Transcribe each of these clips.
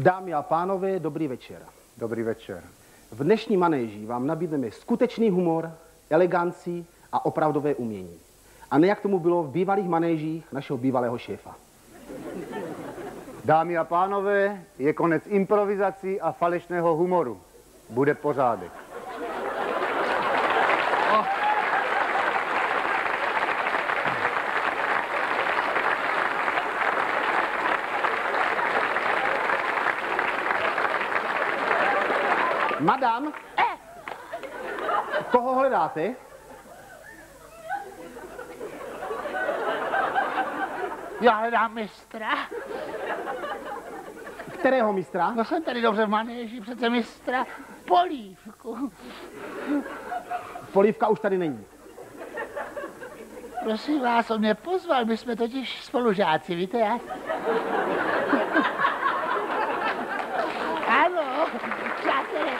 Dámy a pánové, dobrý večer. Dobrý večer. V dnešní manéži vám nabídneme skutečný humor, eleganci a opravdové umění. A ne jak tomu bylo v bývalých manéžích našeho bývalého šéfa. Dámy a pánové, je konec improvizací a falešného humoru. Bude pořádek. Madam, koho hledáte? Já hledám mistra. Kterého mistra? No jsem tady dobře v manéži, přece mistra Polívku. Polívka už tady není. Prosím vás, on mě pozval, my jsme totiž spolužáci, víte jak? ano, přátelé.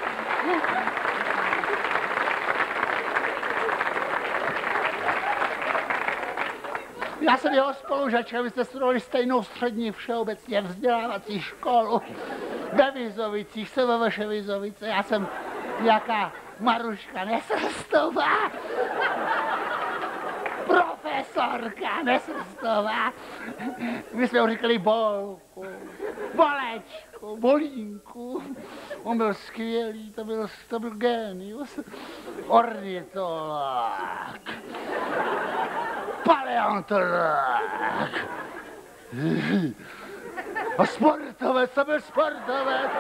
Já jsem jeho spolužačka, vy jste studovali stejnou střední všeobecně vzdělávací školu ve Vizovicích, jsem ve vaše Vizovice, já jsem nějaká Maruška Nesrstová, profesorka Nesrstová. My jsme ho říkali Bolku, Bolečku, Bolínku. On byl skvělý, to byl, to byl genius. Ornitolog paleontolog. A sportovec, to byl sportovec.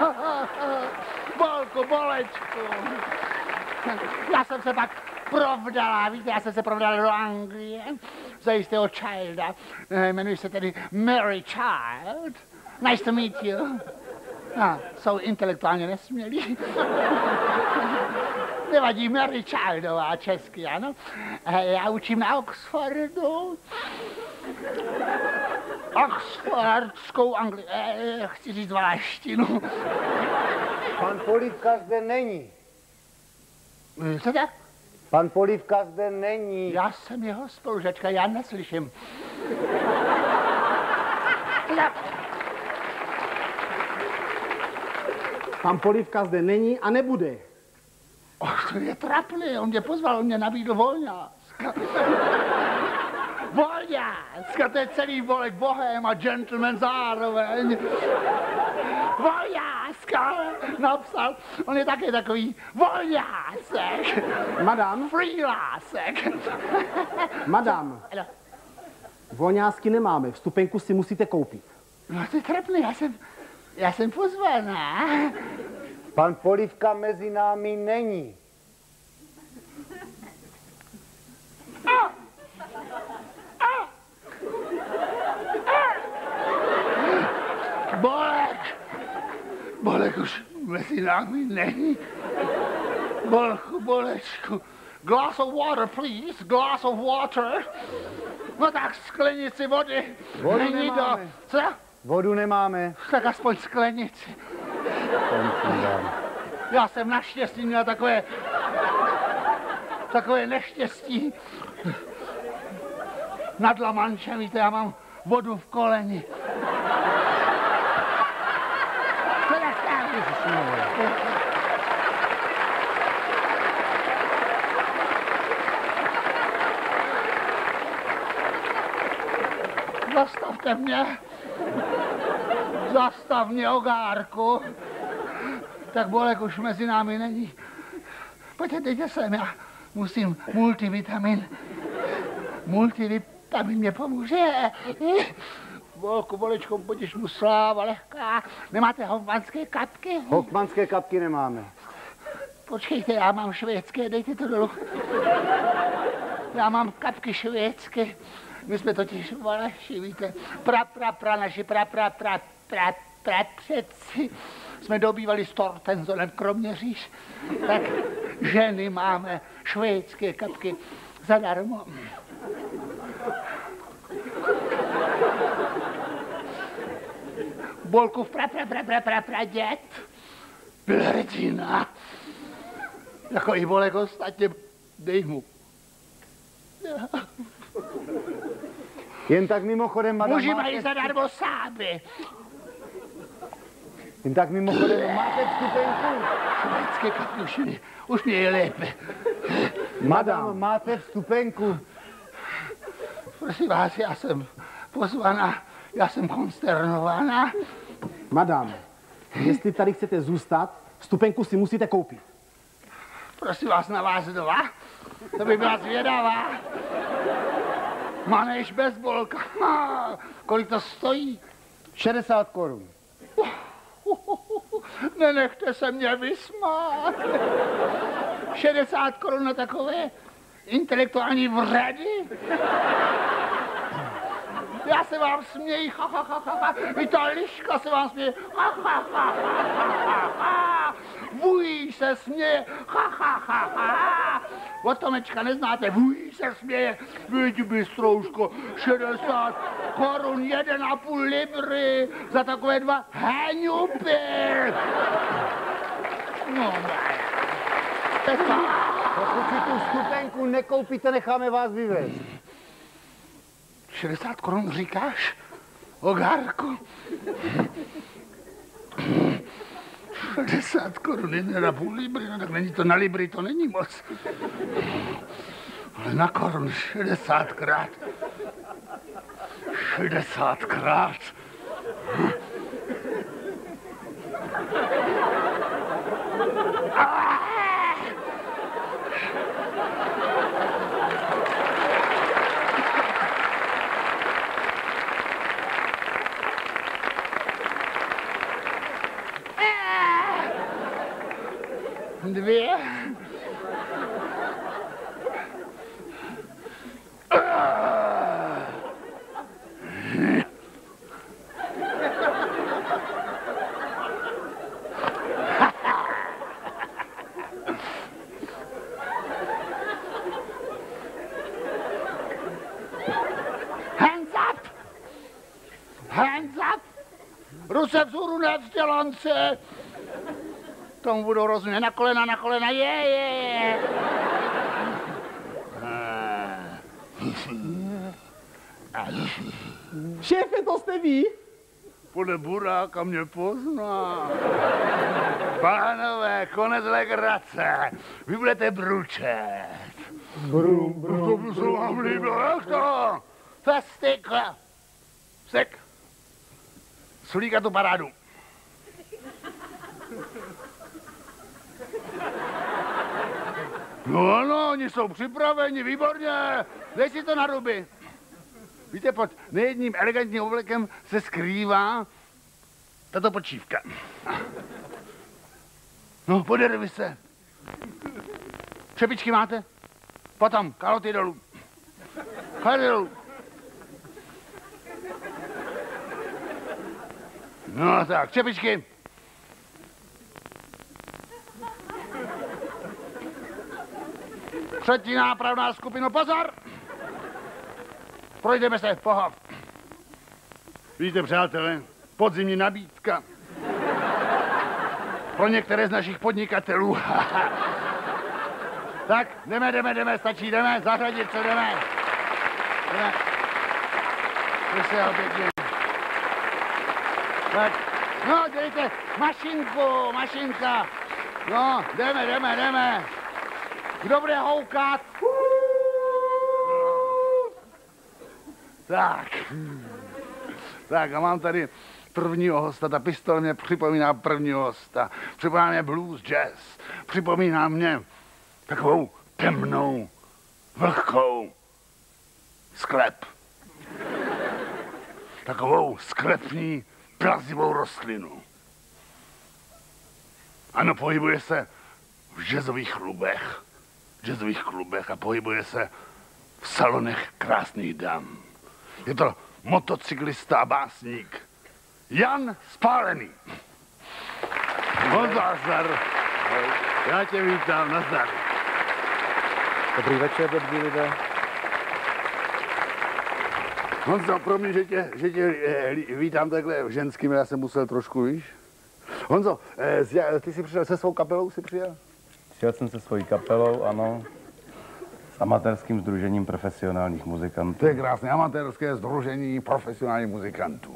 Bolku, bolečku. Já jsem se pak provdala, víte, já jsem se provdala do Anglie za jistého Childa. Eh, Jmenuji se tedy Mary Child. Nice to meet you. No, jsou intelektuálně nesmělí. Nevadí, Mary Childová česky, ano. Eh, Já učím na Oxfordu. Oxfordskou Anglii, eh, chci říct valaštinu. Pan Polívka zde není. Co tak? Pan Polívka zde není. Já jsem jeho spolužačka, já neslyším. Pan Polívka zde není a nebude. Och, to je trapný, on mě pozval, on mě nabídl volňáska. Volňáska, to je celý volek bohem a gentleman zároveň. Volňáska, napsal, on je také takový volňásek, Madam, freelásek. madam, Ano. voňásky nemáme, vstupenku si musíte koupit. No to je trapný, já jsem, já jsem pozvaná. Pan Polívka mezi námi není. Bolek! Bolek už mezi námi není. Bolku, bolečku. Glass of water, please. Glass of water. No tak sklenici vody. Vodu není nemáme. do... Co? Vodu nemáme. Tak aspoň sklenici. Já jsem naštěstí měl takové... Takové neštěstí. Nad Lamančem, víte, já mám vodu v koleni. Zastavte mě. Zastav mě, ogárku. Tak Bolek už mezi námi není. Pojďte, dejte sem, já musím multivitamin. Multivitamin mě pomůže. Bolku, Bolečko, budeš mu sláva lehká. Nemáte hofmanské kapky? Hoffmanské kapky nemáme. Počkejte, já mám švédské, dejte to dolů. Já mám kapky švédské. My jsme totiž Valaši, víte. Pra, pra, pra, naši pra, pra, pra, pra, pra, předci. Jsme dobývali s Tortenzonem Kroměříž. Tak ženy máme švédské kapky zadarmo. Bolkův pra, pra, pra, pra, pra, pra, dět. Byl hrdina. Jako i Bolek ostatně, dej mu. Jen tak mimochodem, madam, Muži mají zadarmo sáby. Jen tak mimochodem, máte vstupenku? Švédské kapušiny, už mě je lépe. Madam, máte vstupenku? Prosím vás, já jsem pozvaná, já jsem konsternovaná. Madam, jestli tady chcete zůstat, vstupenku si musíte koupit. Prosím vás na vás dva, to by byla zvědavá. Maneš bezbolka. Ha, kolik to stojí? 60 korun. Nenechte se mě vysmát. 60 korun na takové intelektuální vredy. Já se vám směji, ha, ha, ha, ha, ha. I ta liška se vám směje, ha, ha, ha, ha, ha, ha. Vují se směje, ha, ha, ha, ha. O Tomečka neznáte, vují se směje, vidí bystrouško, 60 korun, 1,5 libry za takové dva heňupy. No. Pokud si tu vstupenku nekoupíte, necháme vás vyvést. 60 korun říkáš? Ogárku? 60 korun, jedna na půl libry, no tak není to na libry, to není moc. Ale na korun 60krát. 60krát. Nevzdělance! Tomu budou rozumět. Na kolena, na kolena, je, je, je. Šéfe, to jste vy? Podle buráka mě pozná. Pánové, konec legrace. Vy budete bručet. Brum, brum. To by se vám líbilo, jak to? Festik. Sek. Sulíka tu parádu. No ano, oni jsou připraveni, výborně. Dej si to na ruby. Víte, pod nejedním elegantním oblekem se skrývá tato počívka. No, podervi se. Čepičky máte? Potom, kaloty dolů. Kaloty dolů. No tak, čepičky. Třetí nápravná skupina, pozor! Projdeme se, pohov. Víte, přátelé, podzimní nabídka. Pro některé z našich podnikatelů. tak, jdeme, jdeme, jdeme, stačí, jdeme, zařadit se, jdeme. Jdeme. Pěkně. Tak, no, dejte, mašinku, mašinka. No, jdeme, jdeme, jdeme. Kdo bude houkat? Tak. Tak a mám tady prvního hosta. Ta pistole mě připomíná prvního hosta. Připomíná mě blues, jazz. Připomíná mě takovou temnou, vlhkou sklep. Takovou sklepní, plazivou rostlinu. Ano, pohybuje se v jazzových klubech, v jazzových klubech a pohybuje se v salonech krásných dam. Je to motocyklista a básník Jan Spálený. Honza, nazdar. Já tě vítám, nazdar. Dobrý večer, dobří lidé. Honzo, promiň, že tě, že tě eh, vítám takhle v ženským, já jsem musel trošku, víš? Honzo, eh, ty jsi přišel se svou kapelou, jsi přijel? Přijel jsem se svojí kapelou, ano, s amatérským združením profesionálních muzikantů. To je krásné, amatérské združení profesionálních muzikantů.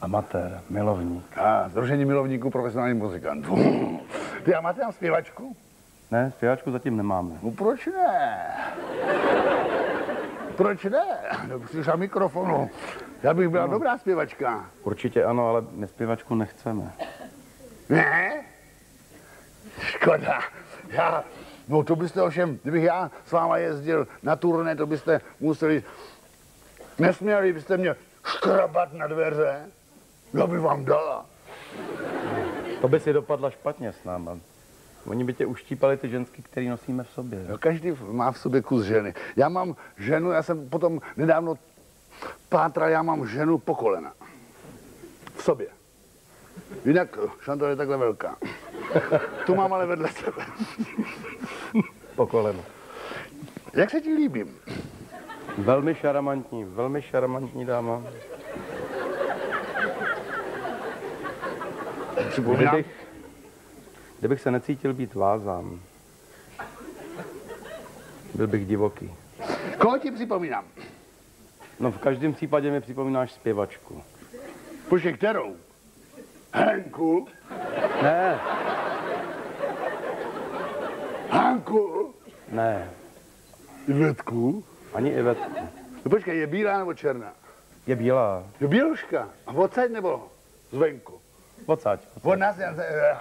Amatér, milovník. A Združení milovníků profesionálních muzikantů. Ty a máte tam zpěvačku? Ne, zpěvačku zatím nemáme. No proč ne? Proč ne? Jsi na mikrofonu. Já bych byla no. dobrá zpěvačka. Určitě ano, ale my zpěvačku nechceme. Ne? Škoda. Já, no to byste ovšem, kdybych já s váma jezdil na turné, to byste museli, nesměli byste mě škrabat na dveře. Já bych vám dala. To by si dopadla špatně s náma. Oni by tě uštípali ty ženský, který nosíme v sobě. Jo, každý má v sobě kus ženy. Já mám ženu, já jsem potom nedávno pátral, já mám ženu po kolena. V sobě. Jinak Šantal je takhle velká. Tu mám ale vedle sebe. Po kolenu. Jak se ti líbím? Velmi šarmantní, velmi šarmantní dáma. Připomínám, Kdybych, kdybych se necítil být vázán, byl bych divoký. koho ti připomínám? No v každém případě mi připomínáš zpěvačku. Počkej, kterou? Henku? Ne, Hanku? ne, Ivetku? ani Ivetku. No počkej, je bílá nebo černá? Je bílá. Je běluška. A odsaď nebo zvenku? Odsaď. Od nás, eh,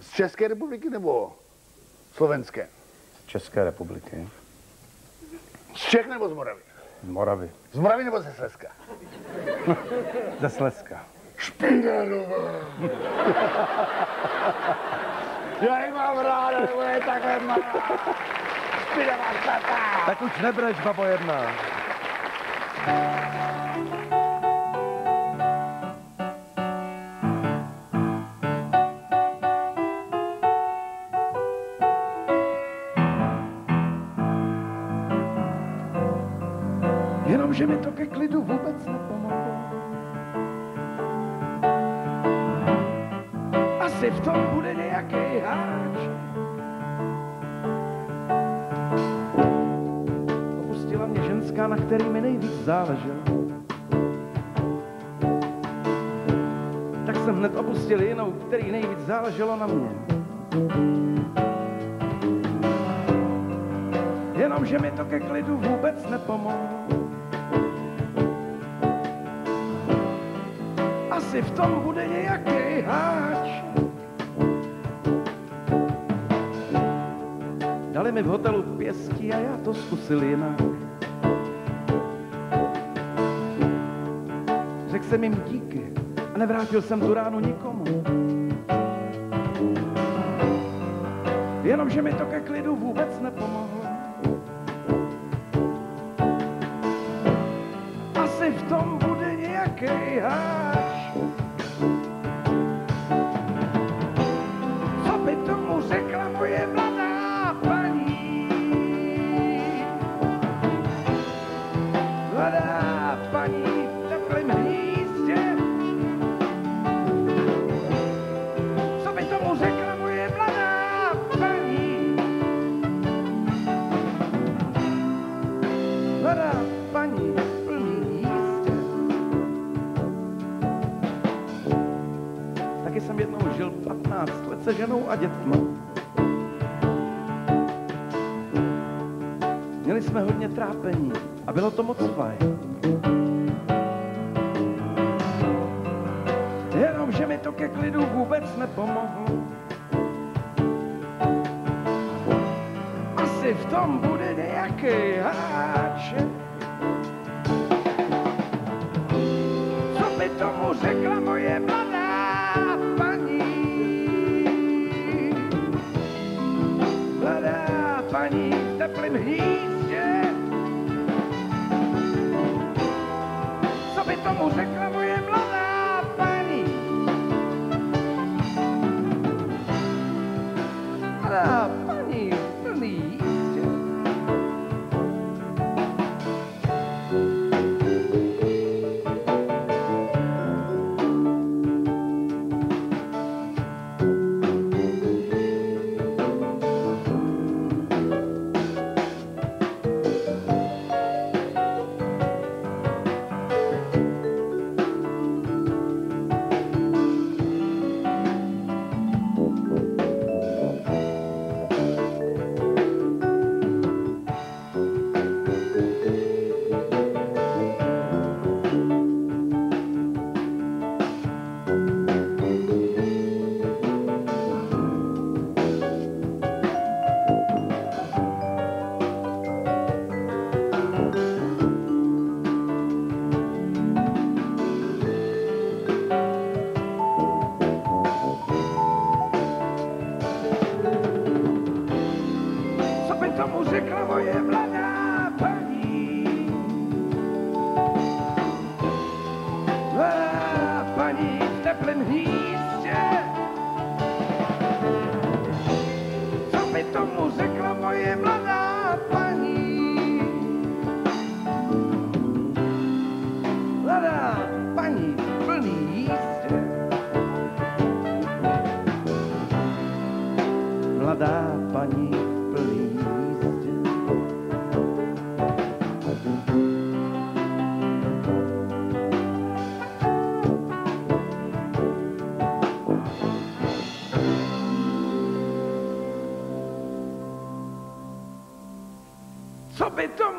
z České republiky nebo slovenské? Z České republiky. Z Čech nebo z Moravy? Z Moravy. Z Moravy nebo ze Slezska? Ze Slezska. Špinarová. Já ji mám ráda, nebo je takhle malá. Špinavá tata. Tak už nebreš, babo jedna. Jenomže mi to ke klidu vůbec nepomohlo. Asi v tom bude nějaký háč. Opustila mě ženská, na který mi nejvíc záleželo. Tak jsem hned opustil jinou, který nejvíc záleželo na mě. Jenomže mi to ke klidu vůbec nepomohlo. Asi v tom bude nějaký háč. Dali mi v hotelu pěstí a já to zkusil jinak. Řekl jsem jim díky a nevrátil jsem tu ránu nikomu. Jenomže mi to ke klidu vůbec nepomohlo. Asi v tom bude nějaký háč. Dětma. Měli jsme hodně trápení a bylo to moc fajn.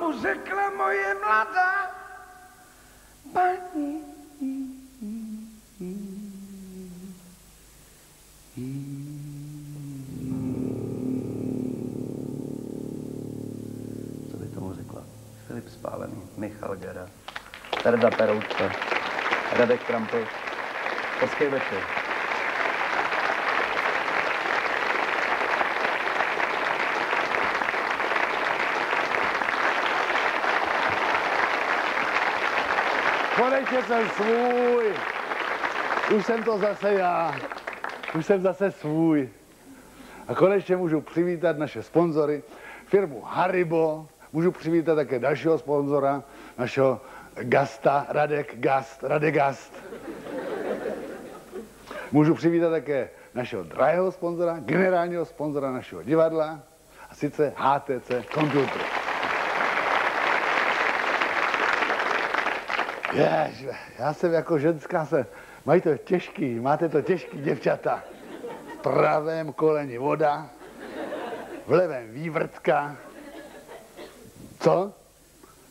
Tomu řekla moje mladá paní? Co by tomu řekla? Filip Spálený, Michal Gera, Terda Peroutka, Radek Krampl. Hezký večer. Konečně jsem svůj. Už jsem to zase já. Už jsem zase svůj. A konečně můžu přivítat naše sponzory, firmu Haribo. Můžu přivítat také dalšího sponzora, našeho Gasta, Radek Gast, Radegast. Můžu přivítat také našeho drahého sponzora, generálního sponzora našeho divadla, a sice HTC Computer. Jež, já jsem jako ženská se, mají to těžký, máte to těžký, děvčata. V pravém koleni voda, v levém vývrtka. Co?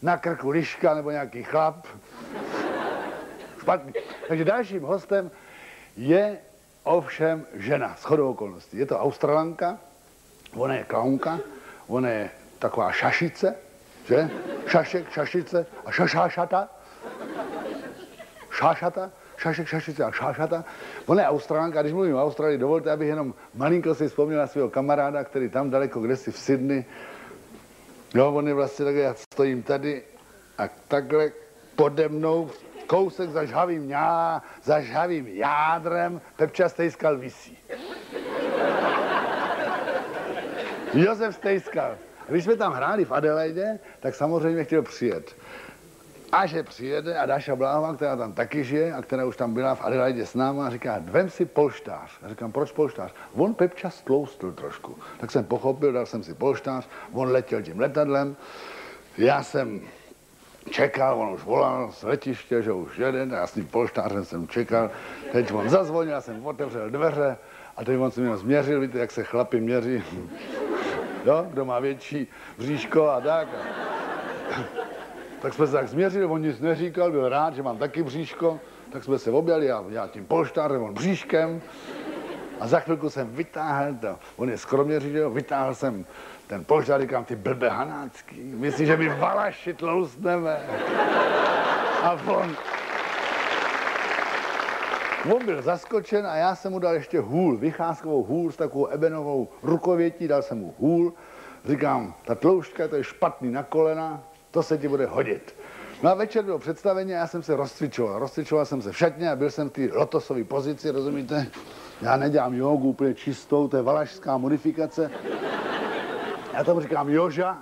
Na krku liška nebo nějaký chlap. Špatný. Takže dalším hostem je ovšem žena, s chodou okolností. Je to Australanka, ona je klaunka, ona je taková šašice, že? Šašek, šašice a šašášata šášata, šašek, šašice a šášata. Ona je Australanka, když mluvím o Austrálii, dovolte, abych jenom malinko si vzpomněl na svého kamaráda, který tam daleko, kde si v Sydney. Jo, on je vlastně takhle, já stojím tady a takhle pode mnou kousek za žhavým, já, za žhavým jádrem Pepča Stejskal visí. Josef Stejskal. Když jsme tam hráli v Adelaide, tak samozřejmě chtěl přijet. A že přijede a Dáša Bláhová, která tam taky žije a která už tam byla v Adelaide s náma, říká, vem si polštář. Já říkám, proč polštář? On Pepča stloustl trošku. Tak jsem pochopil, dal jsem si polštář, on letěl tím letadlem, já jsem čekal, on už volal z letiště, že už jede, já s tím polštářem jsem čekal, teď on zazvonil, já jsem otevřel dveře a teď on se mě změřil, víte, jak se chlapi měří, jo, kdo má větší bříško a tak. Tak jsme se tak změřili, on nic neříkal, byl rád, že mám taky bříško, tak jsme se objali, já, já tím polštářem, on bříškem. A za chvilku jsem vytáhl to, on je skroměří, že jo, vytáhl jsem ten polštář, říkám, ty blbe hanácký, myslíš, že my valaši tloustneme? A on, on byl zaskočen a já jsem mu dal ještě hůl, vycházkovou hůl s takovou ebenovou rukovětí, dal jsem mu hůl. Říkám, ta tloušťka, to je špatný na kolena, to se ti bude hodit. No a večer bylo představení a já jsem se rozcvičoval. Rozcvičoval jsem se v šatně a byl jsem v té lotosové pozici, rozumíte? Já nedělám jogu úplně čistou, to je valašská modifikace. Já tomu říkám joža.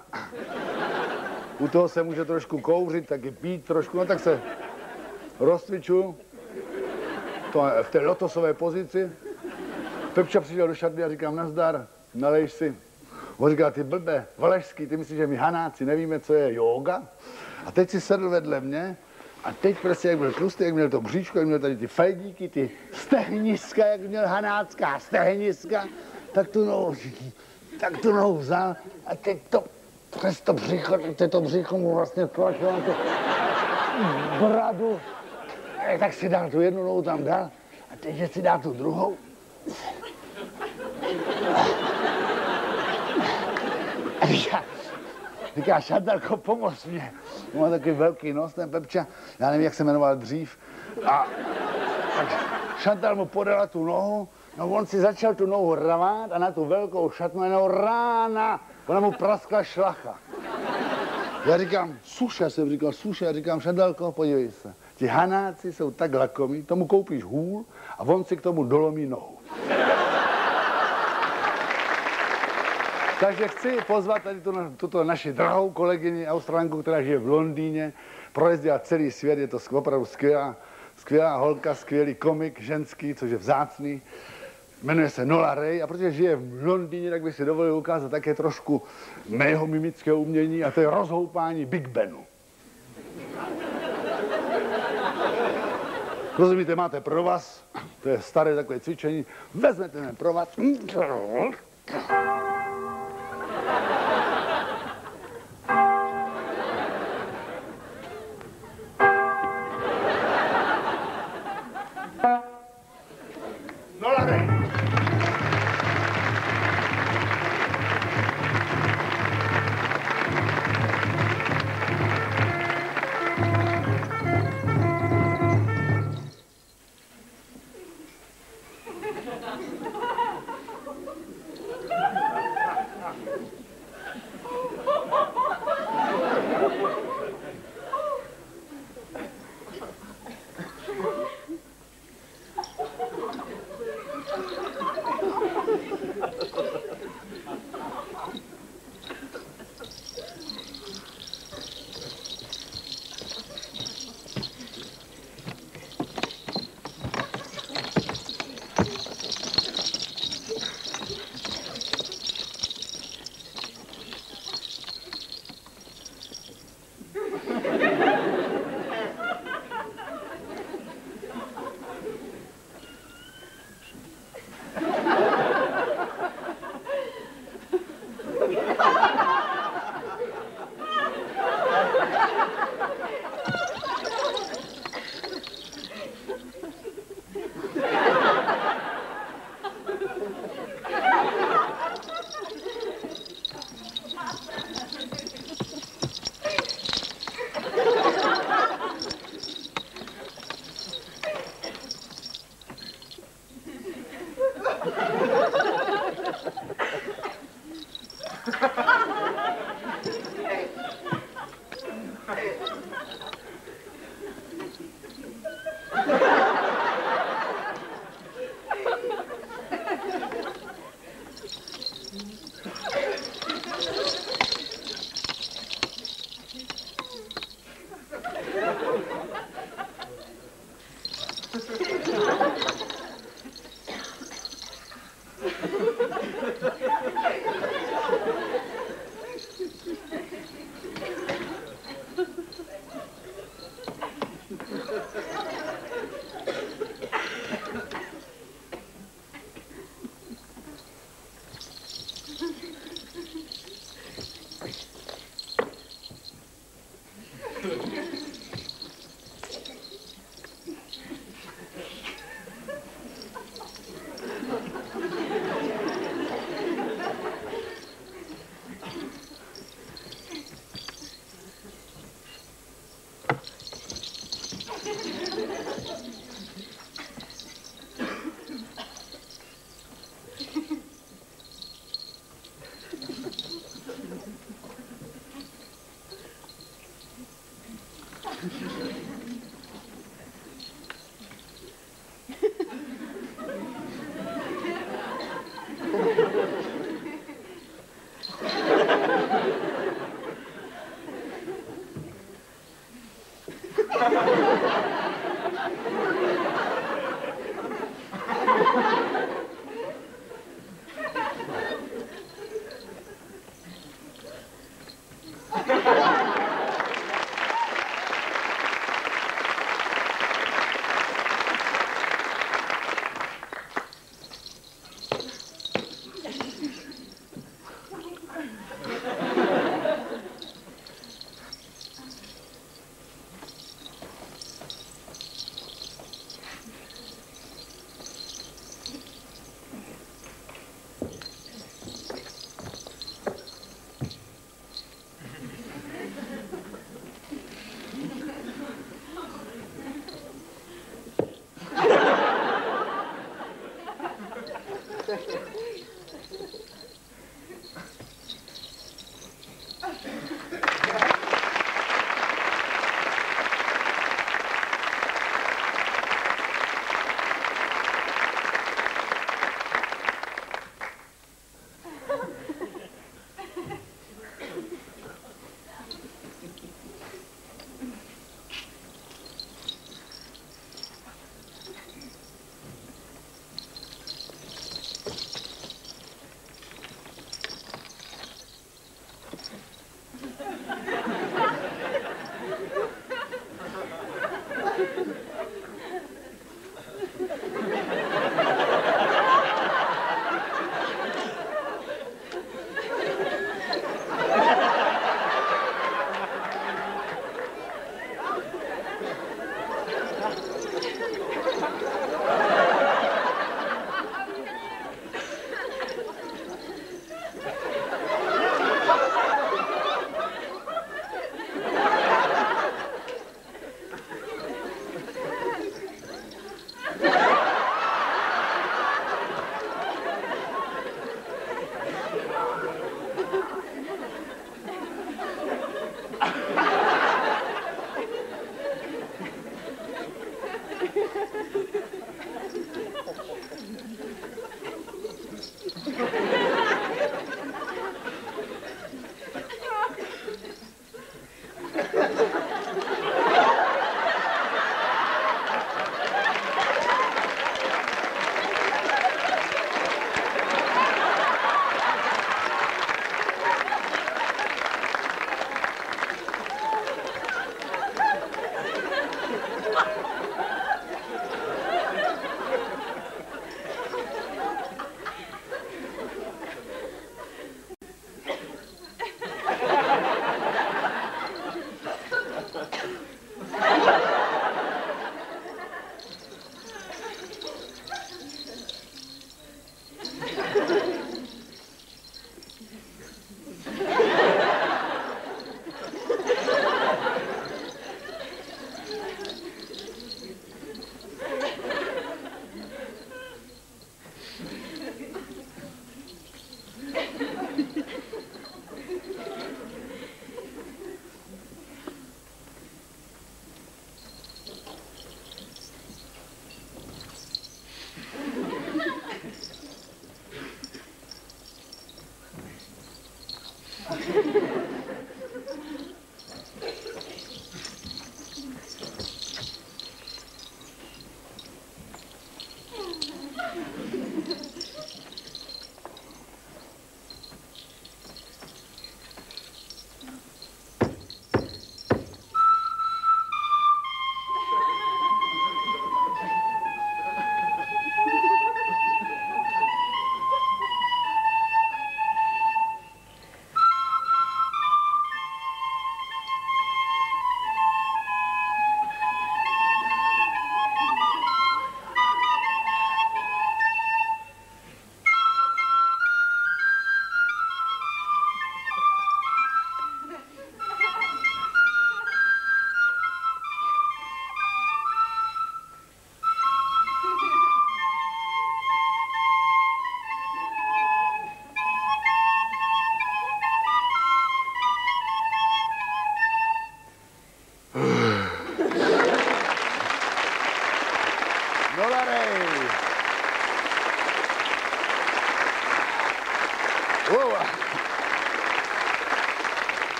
U toho se může trošku kouřit, taky pít trošku, no tak se rozcviču. To v té lotosové pozici. Pepča přišel do šatny a říkám, nazdar, nalejš si. On říkal, ty blbe, Valešský, ty myslíš, že my hanáci nevíme, co je yoga? A teď si sedl vedle mě a teď prostě, jak byl tlustý, jak měl to bříško, jak měl tady ty fejdíky, ty stehniska, jak měl hanácká stehniska, tak tu nohu, tak tu nohu vzal a teď to přes to břicho, teď to břicho mu vlastně tlačilo tu bradu. A tak si dal tu jednu nohu tam dal a teď, že si dá tu druhou. A říká, Šantalko, pomoz mě. Má takový velký nos, ten Pepča, já nevím, jak se jmenoval dřív. A tak Šantal mu podala tu nohu, No on si začal tu nohu rvát a na tu velkou šatnu jenom rána. Ona mu praskla šlacha. Já říkám, suša, jsem říkal, suša, já říkám, Šandalko, podívej se. Ti hanáci jsou tak lakomí, tomu koupíš hůl a on si k tomu dolomí nohu. Takže chci pozvat tady tu, tuto naši drahou kolegyni Australanku, která žije v Londýně, projezdila celý svět, je to opravdu skvělá, skvělá holka, skvělý komik, ženský, což je vzácný. Jmenuje se Nola Ray a protože žije v Londýně, tak bych si dovolil ukázat také trošku mého mimického umění a to je rozhoupání Big Benu. Rozumíte, máte provaz, to je staré takové cvičení, vezmete ten provaz,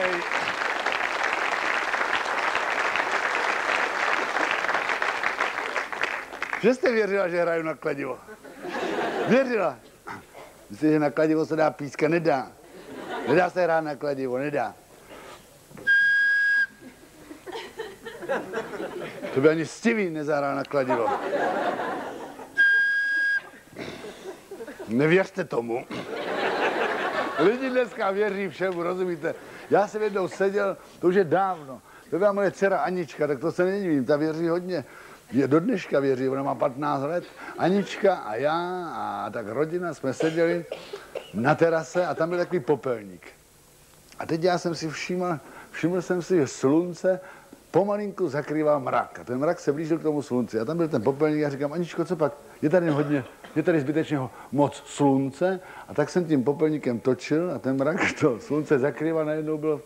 Dolarej. Že jste věřila, že hraju na kladivo? Věřila. Myslíte, že na kladivo se dá píska? Nedá. Nedá se hrát na kladivo, nedá. To by ani Stevie nezahrál na kladivo. Nevěřte tomu. Lidi dneska věří všemu, rozumíte? Já jsem jednou seděl, to už je dávno, to byla moje dcera Anička, tak to se nedivím, ta věří hodně. Je do dneška věří, ona má 15 let. Anička a já a tak rodina jsme seděli na terase a tam byl takový popelník. A teď já jsem si všiml, všiml jsem si, že slunce pomalinku zakrývá mrak. A ten mrak se blížil k tomu slunci. A tam byl ten popelník a říkám, Aničko, co pak? Je tady hodně, je tady zbytečně moc slunce. A tak jsem tím popelníkem točil a ten mrak to slunce zakrývá najednou bylo,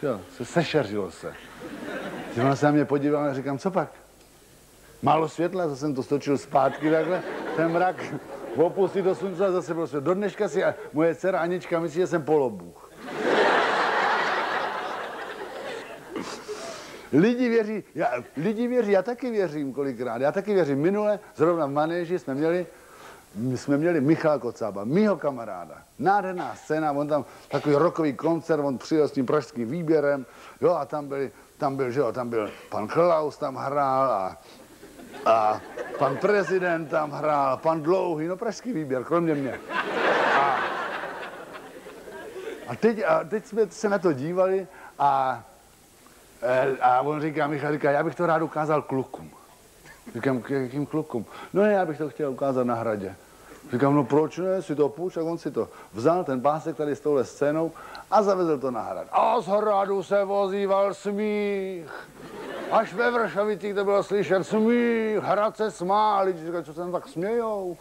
čo, se sešeřilo se. Ona se na mě podívala a říkám, co pak? Málo světla, zase jsem to stočil zpátky takhle, ten mrak opustí do slunce a zase bylo světlo. Do dneška si a moje dcera Anička myslí, že jsem polobůh. Lidi věří, já, lidi věří, já taky věřím kolikrát, já taky věřím. Minule, zrovna v manéži jsme měli, my jsme měli Michal Kocába, mýho kamaráda. Nádherná scéna, on tam takový rokový koncert, on přijel s tím pražským výběrem, jo, a tam byli, tam byl, že jo, tam byl pan Klaus tam hrál a, a pan prezident tam hrál, pan Dlouhý, no pražský výběr, kromě mě. A, a, teď, a teď jsme se na to dívali a Eh, A on říká, Michal říká, já bych to rád ukázal klukům. Říkám, k jakým klukům? No ne, já bych to chtěl ukázat na hradě. Říkám, no proč ne, si to půjč, a on si to vzal, ten pásek tady s touhle scénou a zavezl to na hrad. A z hradu se vozíval smích. Až ve Vršovicích to bylo slyšet smích, hrad se smál, lidi říkali, co se tam tak smějou,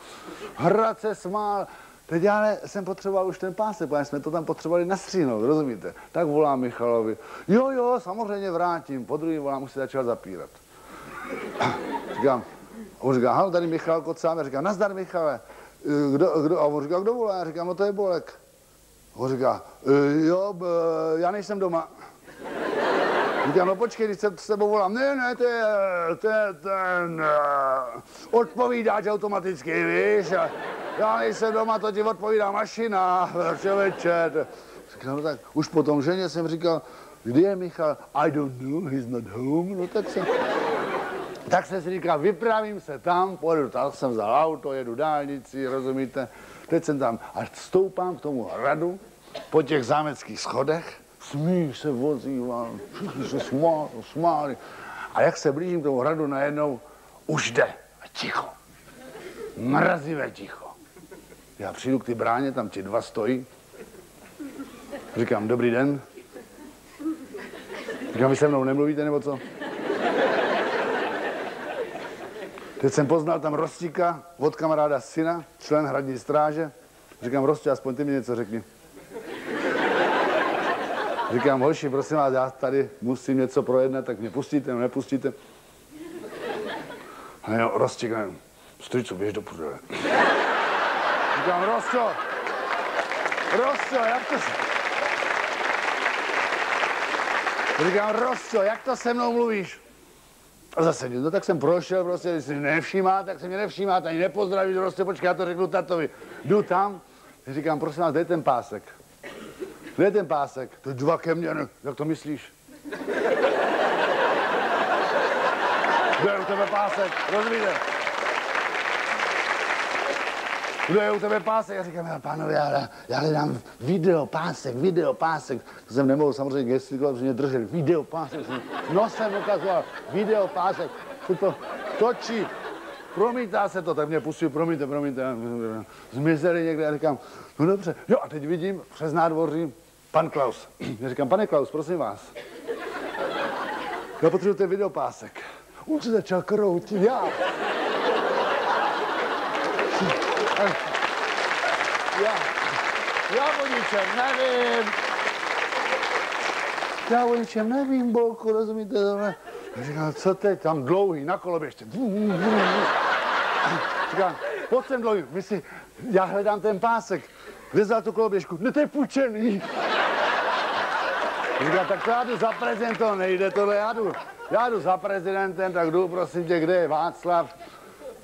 hrad se smál. Teď ne, jsem potřeboval už ten pásek, protože jsme to tam potřebovali nastříhnout, rozumíte? Tak volám Michalovi, jo, jo, samozřejmě vrátím, po druhý volám, už se začal zapírat. Říkám, on říká, tady Michal Kocám, já říkám, nazdar Michale, kdo, kdo, a on říká, kdo volá, já říkám, no to je Bolek. On říká, "E, jo, b, já nejsem doma. Říkám, no počkej, když se s tebou volám. Ne, ne, to je, to je ten uh, odpovídáč automaticky, víš. A já nejsem doma, to ti odpovídá mašina, člověče. Říkám, no tak už po tom ženě jsem říkal, kdy je Michal? I don't know, he's not home. No tak jsem, tak jsem si říkal, vypravím se tam, pojedu, tak jsem vzal auto, jedu dálnici, rozumíte. Teď jsem tam a stoupám k tomu hradu po těch zámeckých schodech, smích se vozíval, všichni se smáli, smáli. A jak se blížím k tomu hradu, najednou už jde a ticho. Mrazivé ticho. Já přijdu k ty bráně, tam ti dva stojí. Říkám, dobrý den. Říkám, vy se mnou nemluvíte, nebo co? Teď jsem poznal tam Rostíka od kamaráda syna, člen hradní stráže. Říkám, Rostě, aspoň ty mi něco řekni. Říkám, hoši, prosím vás, já tady musím něco projednat, tak mě pustíte, nebo nepustíte. A jo, rozčekne, stricu, běž do prdele. Říkám, Rosco, Rosco, jak to. Říkám, Rosco, jak to se mnou mluvíš? A zase, no tak jsem prošel, prostě, když si nevšímá, tak se mě nevšímáte, ani nepozdravíš, prostě, počkej, já to řeknu tatovi. Jdu tam, říkám, prosím vás, dej ten pásek. Dej ten pásek, to je dva ke mně, ne? jak to myslíš? Kdo je u tebe pásek, rozumíte? Kdo je u tebe pásek? Já říkám, já pánové, já, já hledám video, pásek, video, pásek. To jsem nemohl samozřejmě gestikulovat, protože mě drželi. Video, pásek. Jsem nosem ukazoval, video, pásek. To, to točí, promítá se to, tak mě pustí, promiňte, promiňte. Zmizeli někde, já říkám, no dobře. Jo, a teď vidím přes nádvoří pan Klaus. Já říkám, pane Klaus, prosím vás. Já potřebuji ten videopásek. Už se začal kroutit. Já, já o ničem nevím. Já o ničem nevím, bolku, rozumíte? Já říkám, co teď, tam dlouhý, na koloběžce. Říkám, pojď sem dlouhý, my si, já hledám ten pásek. Kde vzal tu koloběžku? No to je půjčený. Říká, tak to já jdu za prezidentem, nejde tohle, já jdu, já jdu za prezidentem, tak jdu, prosím tě, kde je Václav?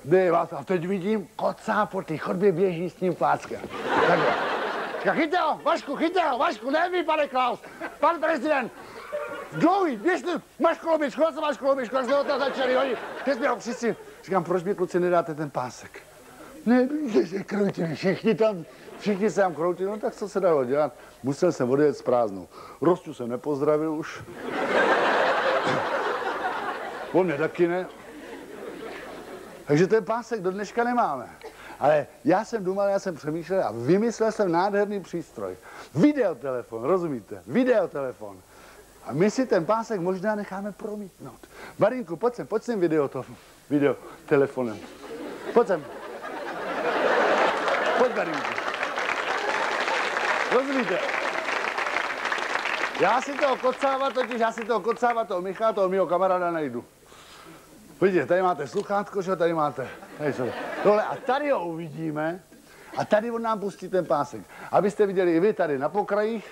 Kde je Václav? Teď vidím, kocá po té chodbě běží s tím pláckem. Takhle. Chyťte ho, Vašku, chyťte ho, Vašku, ne vy, pane Klaus, pan prezident. Dlouhý, běž tu, máš koloběžku, co máš koloběžku, jak jsme o to začali, oni, teď jsme ho všichni. Říkám, proč mi kluci nedáte ten pásek? Ne, že kroutili, všichni tam, všichni se tam kroutili, no tak co se dalo dělat? Musel jsem odjet s prázdnou. Rostu jsem nepozdravil už. On mě taky ne. Takže ten pásek do dneška nemáme. Ale já jsem dumal, já jsem přemýšlel a vymyslel jsem nádherný přístroj. Videotelefon, rozumíte? Videotelefon. A my si ten pásek možná necháme promítnout. Marinku, pojď sem, pojď sem video to, video telefonem. Pojď sem. Pojď, Marinku. Rozumíte? Já si toho kocáva, totiž já si toho kocáva, toho Michala, toho mého kamaráda najdu. Vidíte, tady máte sluchátko, že tady máte. Tady jsou. Tohle a tady ho uvidíme a tady on nám pustí ten pásek. Abyste viděli i vy tady na pokrajích,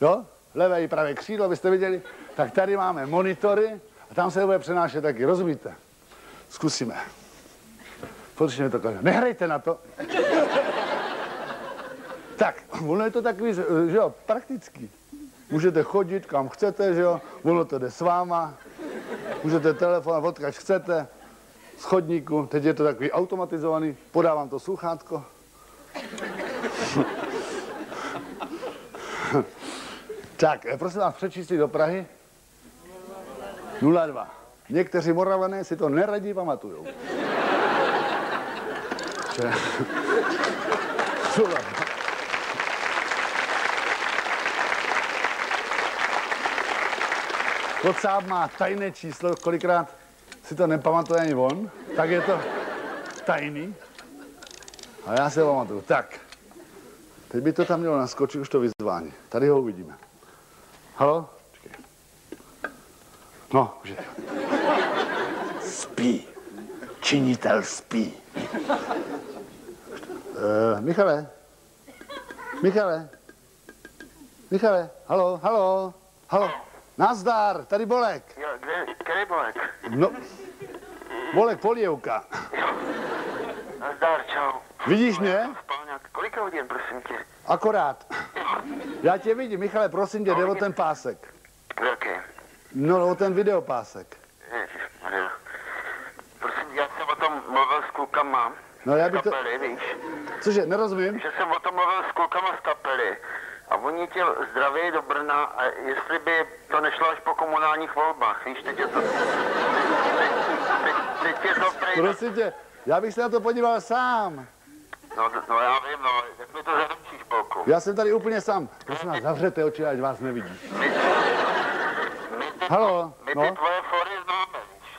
jo, levé i pravé křídlo, abyste viděli, tak tady máme monitory a tam se bude přenášet taky, rozumíte? Zkusíme. Potřebujeme to každé. Nehrajte na to. tak, ono je to takový, že jo, praktický. Můžete chodit kam chcete, že jo, ono to jde s váma. Můžete telefonovat odkaž chcete, z chodníku, teď je to takový automatizovaný, podávám to sluchátko. tak, eh, prosím vás, přečísli do Prahy. 02. Někteří moravané si to neradí pamatujou. Že- 02. Kocáb má tajné číslo, kolikrát si to nepamatuje ani on, tak je to tajný. A já si ho pamatuju. Tak, teď by to tam mělo naskočit už to vyzvání. Tady ho uvidíme. Halo? Počkej. No, už je. Spí. Činitel spí. Uh, Michale? Michale? Michale? Halo, halo, halo. Nazdar, tady Bolek. Jo, kde, který bolek? No, Bolek Polievka. Nazdar, čau. Vidíš mě? Spálňák, kolik hodin, prosím tě? Akorát. Já tě vidím, Michale, prosím tě, jde o ten pásek. Velký. No, o ten videopásek. Ježišmarja. Prosím, já jsem o tom mluvil s klukama. No, já bych to... kapely, víš? Cože, nerozumím? Že jsem o tom mluvil s klukama z kapely. A oni tě zdraví do Brna a jestli by to nešlo až po komunálních volbách, víš, teď je to... Teď, teď je to prej... Prosím tě, já bych se na to podíval sám. No, no já vím, no, jak mi to zaručíš, polku. Já jsem tady úplně sám. Prosím vás, zavřete oči, ať vás nevidí. My ty, Halo, my ty no? tvoje fory známe, víš.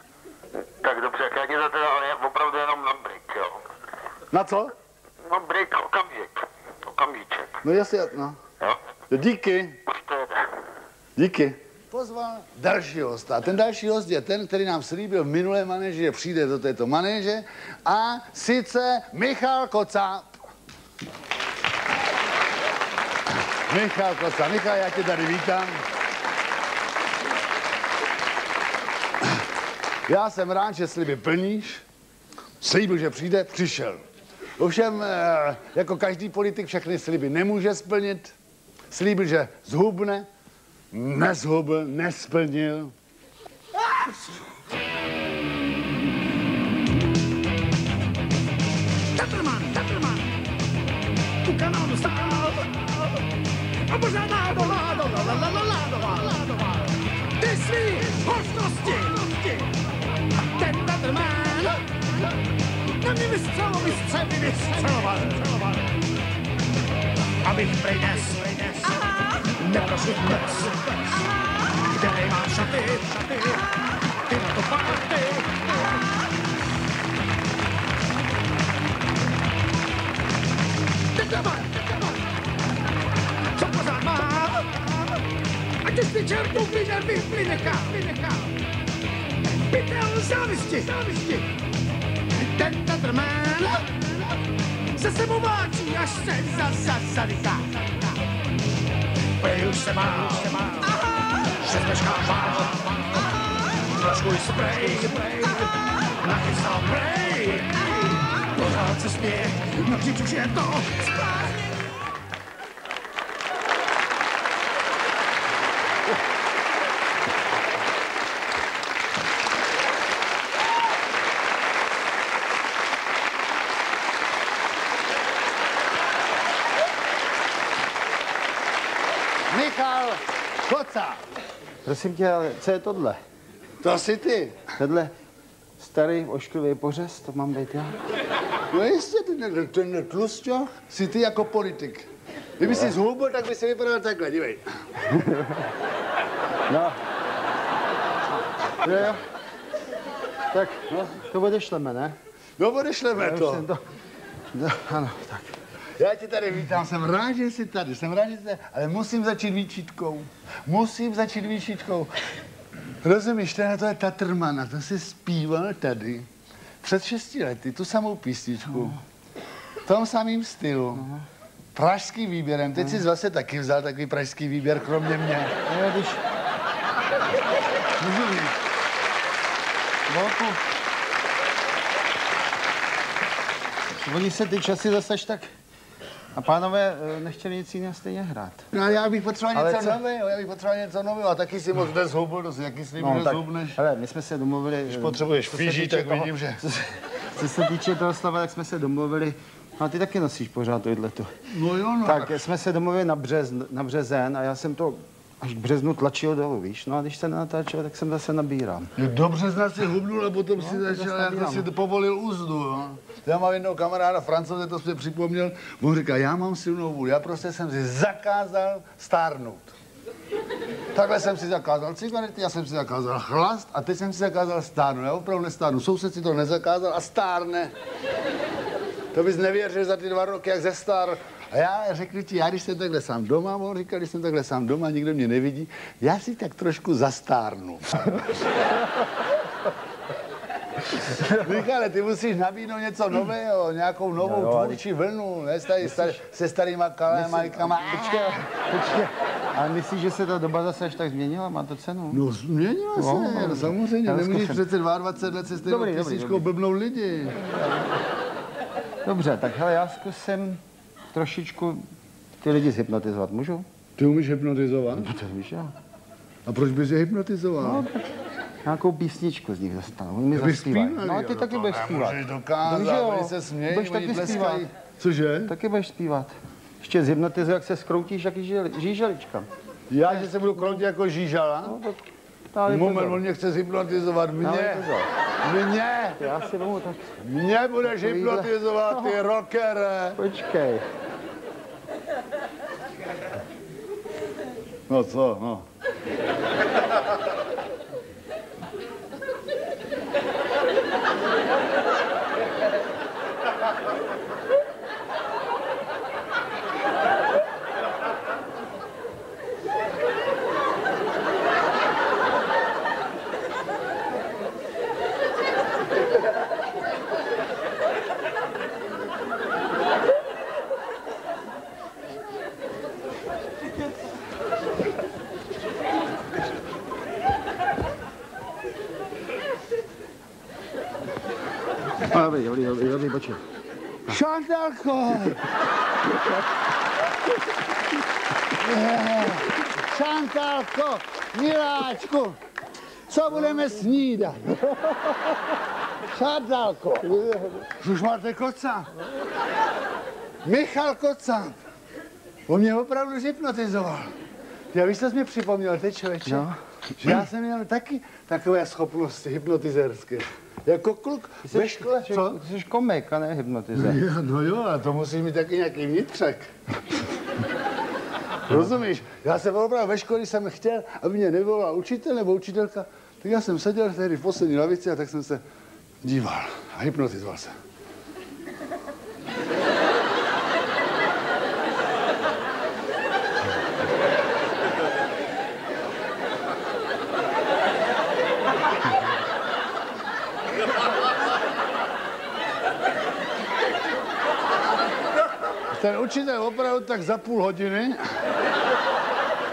Tak dobře, jak já ti to teda, ale já opravdu jenom na brik, jo. Na co? No brik, okamžik. Okamžíček, No jasně, no. Jo. Díky. To jede. Díky. Pozval další hosta. A ten další host je ten, který nám slíbil v minulém manéži, že přijde do této manéže. A sice Michal Kocáb. Michal Kocáb. Michal, já tě tady vítám. Já jsem rád, že sliby plníš. Slíbil, že přijde, přišel. Ovšem, eh, jako každý politik všechny sliby nemůže splnit. Slíbil, že zhubne, nezhubl, nesplnil. Tatrman, Tatrman, u kanálu stál a ládoval. Ty svý ten Tatrman na mě vystřeloval, vystřeloval, vystřeloval. Abych prej dnes, dnes, kde nemám šaty, ty na to párty. Tatrman, co pořád mám, ať už ty čertu vyne, vy, vynechá, vynechá. Pytel závisti, závisti, ten Tatrman se sebou váčí, až se za, za, zaryká. Prej už se má, že zmešká pál, trošku i sprej, nachystal prej, pořád se směje, navždyť už je to správně. Michal Kocáb. Prosím tě, ale co je tohle? To jsi ty. Tenhle starý ošklivý pořez, to mám být já? No jistě, ten, ten tlusťoch jsi ty jako politik. Kdyby jsi zhubl, tak by si vypadal takhle, dívej. No. Jo, jo. Tak, no, to odešleme, ne? No, odešleme to. to. No, ano, tak. Já tě tady vítám, jsem rád, že jsi tady, jsem rád, že jsi tady, ale musím začít výčitkou. Musím začít výčitkou. Rozumíš, tohle to je Tatrman a to si zpíval tady před šesti lety, tu samou písničku. V tom samém stylu. Pražským výběrem. Teď jsi zase taky vzal takový pražský výběr, kromě mě. Jo, když Rozumíš? Volku. Oni se ty časy zase tak... A pánové eh, nechtěli nic jiného stejně hrát. No, já bych potřeboval Ale něco co- nového, já bych potřeboval něco nového. A taky si moc nezhubl, si jaký slib, no, zhubneš. hele, my jsme se domluvili... Když potřebuješ fíži, tak vidím, že- Co se, co se týče toho slova, tak jsme se domluvili... No a ty taky nosíš pořád tohle tu. No jo, no. Tak jsme se domluvili na, březn, na březen a já jsem to až k březnu tlačil dolů, víš? No a když se nenatáčel, tak jsem zase nabíral. No dobře zna si hubnul a potom si začal, jako nabírám. si to povolil úzdu, jo. Já mám jednoho kamaráda francouze, to si připomněl, on říká, já mám silnou vůli, já prostě jsem si zakázal stárnout. Takhle jsem si zakázal cigarety, já jsem si zakázal chlast a teď jsem si zakázal stárnout. Já opravdu nestárnu. Soused si to nezakázal a stárne. To bys nevěřil za ty dva roky, jak ze star. A já řekl ti, já když jsem takhle sám doma, on říkal, když jsem takhle sám doma, nikdo mě nevidí, já si tak trošku zastárnu. Michale, ty musíš nabídnout něco nového, nějakou novou No jo, ale- tvůrčí vlnu, ne? Tady, tady, se starýma kalémajkama. Počkej, počkej. Ale myslíš, že se ta doba zase až tak změnila? Má to cenu? No, změnila se, No, samozřejmě. Nemůžeš přece 22 let se stejnou písničkou blbnou lidi. Dobře, tak hele, já zkusím trošičku ty lidi zhypnotizovat. Můžu? Ty umíš hypnotizovat? No to víš, jo. A proč bys je hypnotizoval? No, tak nějakou písničku z nich dostanu. Oni mi zaspívají. No, ty jo, taky budeš zpívat. nemůžeš dokázat, No, jo. se smějí, Budeš taky zpívat. Cože? Taky budeš zpívat. Ještě zhypnotizuj, jak se skroutíš, jak žíželi, žíželička. Já, že se budu kroutit jako žížala? No, tak dávej Moment, pozor. on mě chce zhypnotizovat. Mě, mě, Já si vemu tak... mě budeš hypnotizovat, ty rockere. Počkej. No co, no. Dobrý, dobrý, dobrý, dobrý, počkej. Šantálko! Šantálko, miláčku, co budeme snídat? Šantálko, už máte koca. Michal Kocan. On mě opravdu hypnotizoval. Já víš, co jsi mě připomněl, teď člověče? No. Že já jsem měl taky takové schopnosti hypnotizerské. Jako kluk ve škole. Co? Jsi komik a ne hypnotizer. Ja, no jo, a to musí mít taky nějaký vnitřek. Rozumíš? Já jsem opravdu ve škole, jsem chtěl, aby mě nevolal učitel nebo učitelka, tak já jsem seděl tehdy v poslední lavici a tak jsem se díval a hypnotizoval se. Ten učitel opravdu tak za půl hodiny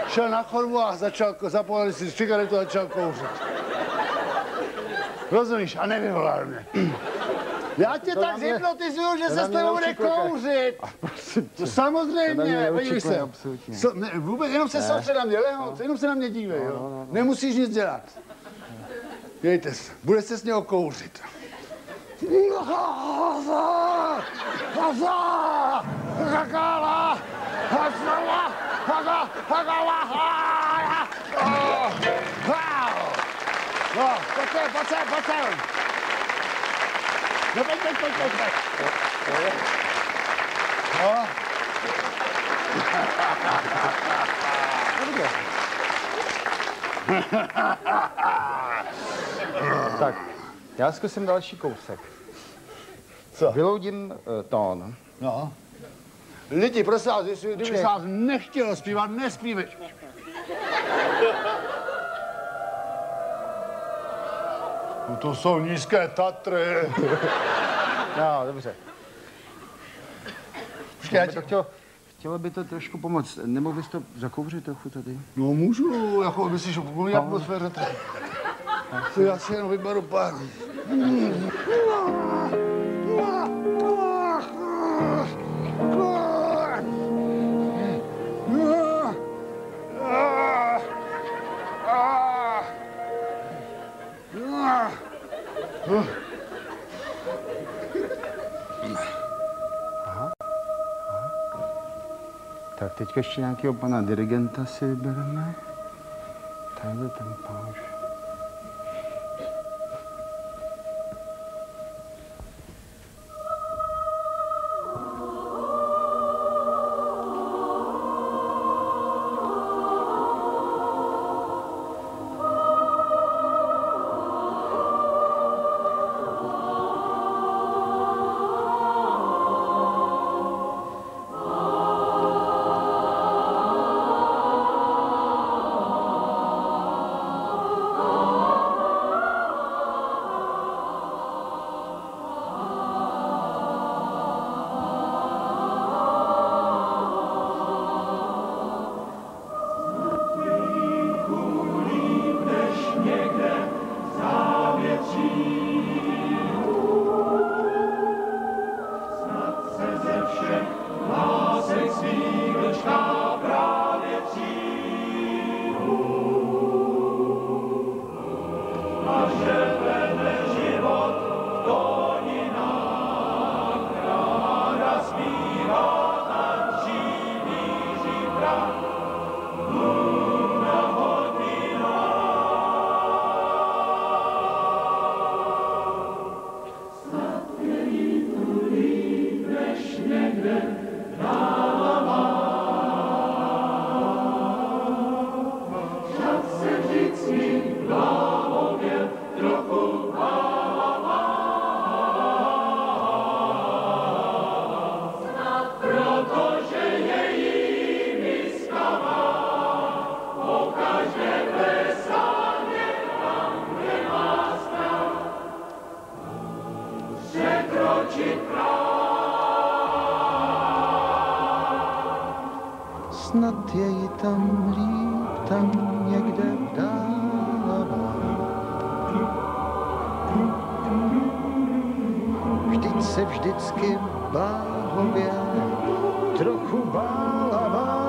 šel na chodbu a začal, zapalil si cigaretu a začal kouřit. Rozumíš? A nevyvolal mě. Já tě tak zhypnotizuju, že se s tebou bude kouřit. To samozřejmě, podívej se. So, ne, vůbec, jenom se soustřed na mě, lehout, jenom se na mě dívej, jo. Nemusíš nic dělat. Dejte se, bude se s něho kouřit. No, pojď sem, pojď sem, pojď sem. No, pojď, pojď, pojď, pojď, pojď. No. Tak, já zkusím další kousek. Co? Vyloudím uh, tón. No. Lidi, prosím vás, jestli, kdyby se vás nechtělo zpívat, nespívej. No to jsou nízké Tatry. No, dobře. Počkej, já By ti... to chtělo, chtělo by to trošku pomoct. Nemohl bys to zakouřit trochu tady? No můžu, jako myslíš, v kvůli atmosféře tak. To já si jenom vyberu pár. Tak teď ještě nějakého pana dirigenta si vybereme. Tadyhle ten páž. Vždycky bláhově trochu bálavá.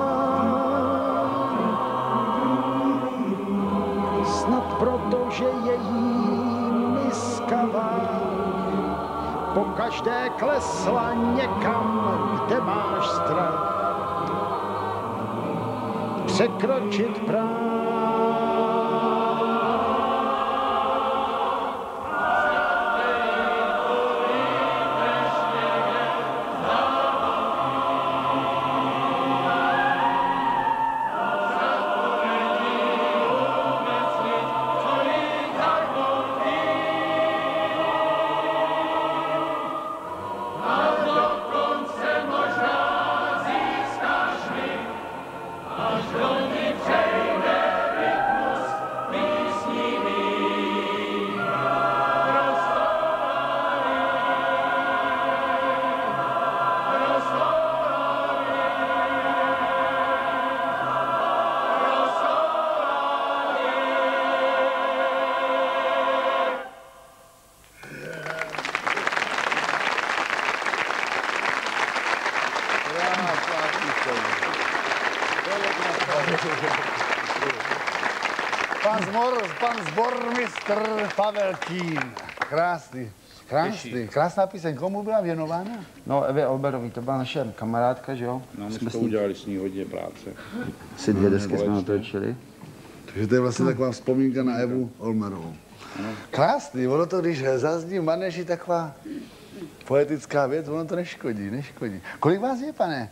Snad proto, že její miska po každé klesla někam, kde máš strach. Překročit práv Pavel Kín. Krásný. Krásný, krásná píseň. Komu byla věnována? No, Evě Olberový, to byla naše kamarádka, že jo? No, my Jsme jsme s ní udělali s ní hodně práce. si dvě desky jsme natočili. Takže to je vlastně taková vzpomínka na Evu Olmerovou. Krásný, ono to, když zazní v maneži taková poetická věc, ono to neškodí, neškodí. Kolik vás je, pane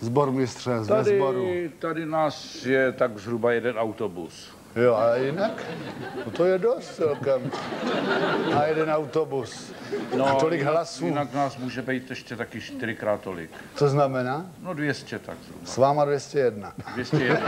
zbormistře, z Tady, sboru? tady nás je tak zhruba jeden autobus. Jo, a jinak? No to je dost celkem. A jeden autobus. No, a tolik hlasů. Jinak nás může být ještě taky čtyřikrát tolik. Co znamená? No 200 tak zhruba. S váma 201. 201.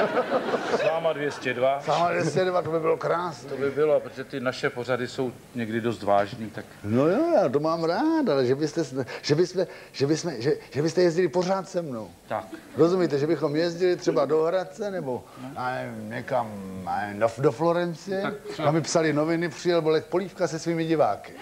S váma 202. S váma 202, to by bylo krásné. To by bylo, protože ty naše pořady jsou někdy dost vážný, tak No jo, já to mám rád, ale že byste, že byste, že byste, že, že byste jezdili pořád se mnou. tak. Rozumíte, že bychom jezdili třeba do Hradce nebo já nevím, někam nevím, do, do Florencie, Tak třeba- tam mi psali noviny, přijel Bolek Polívka se svými diváky.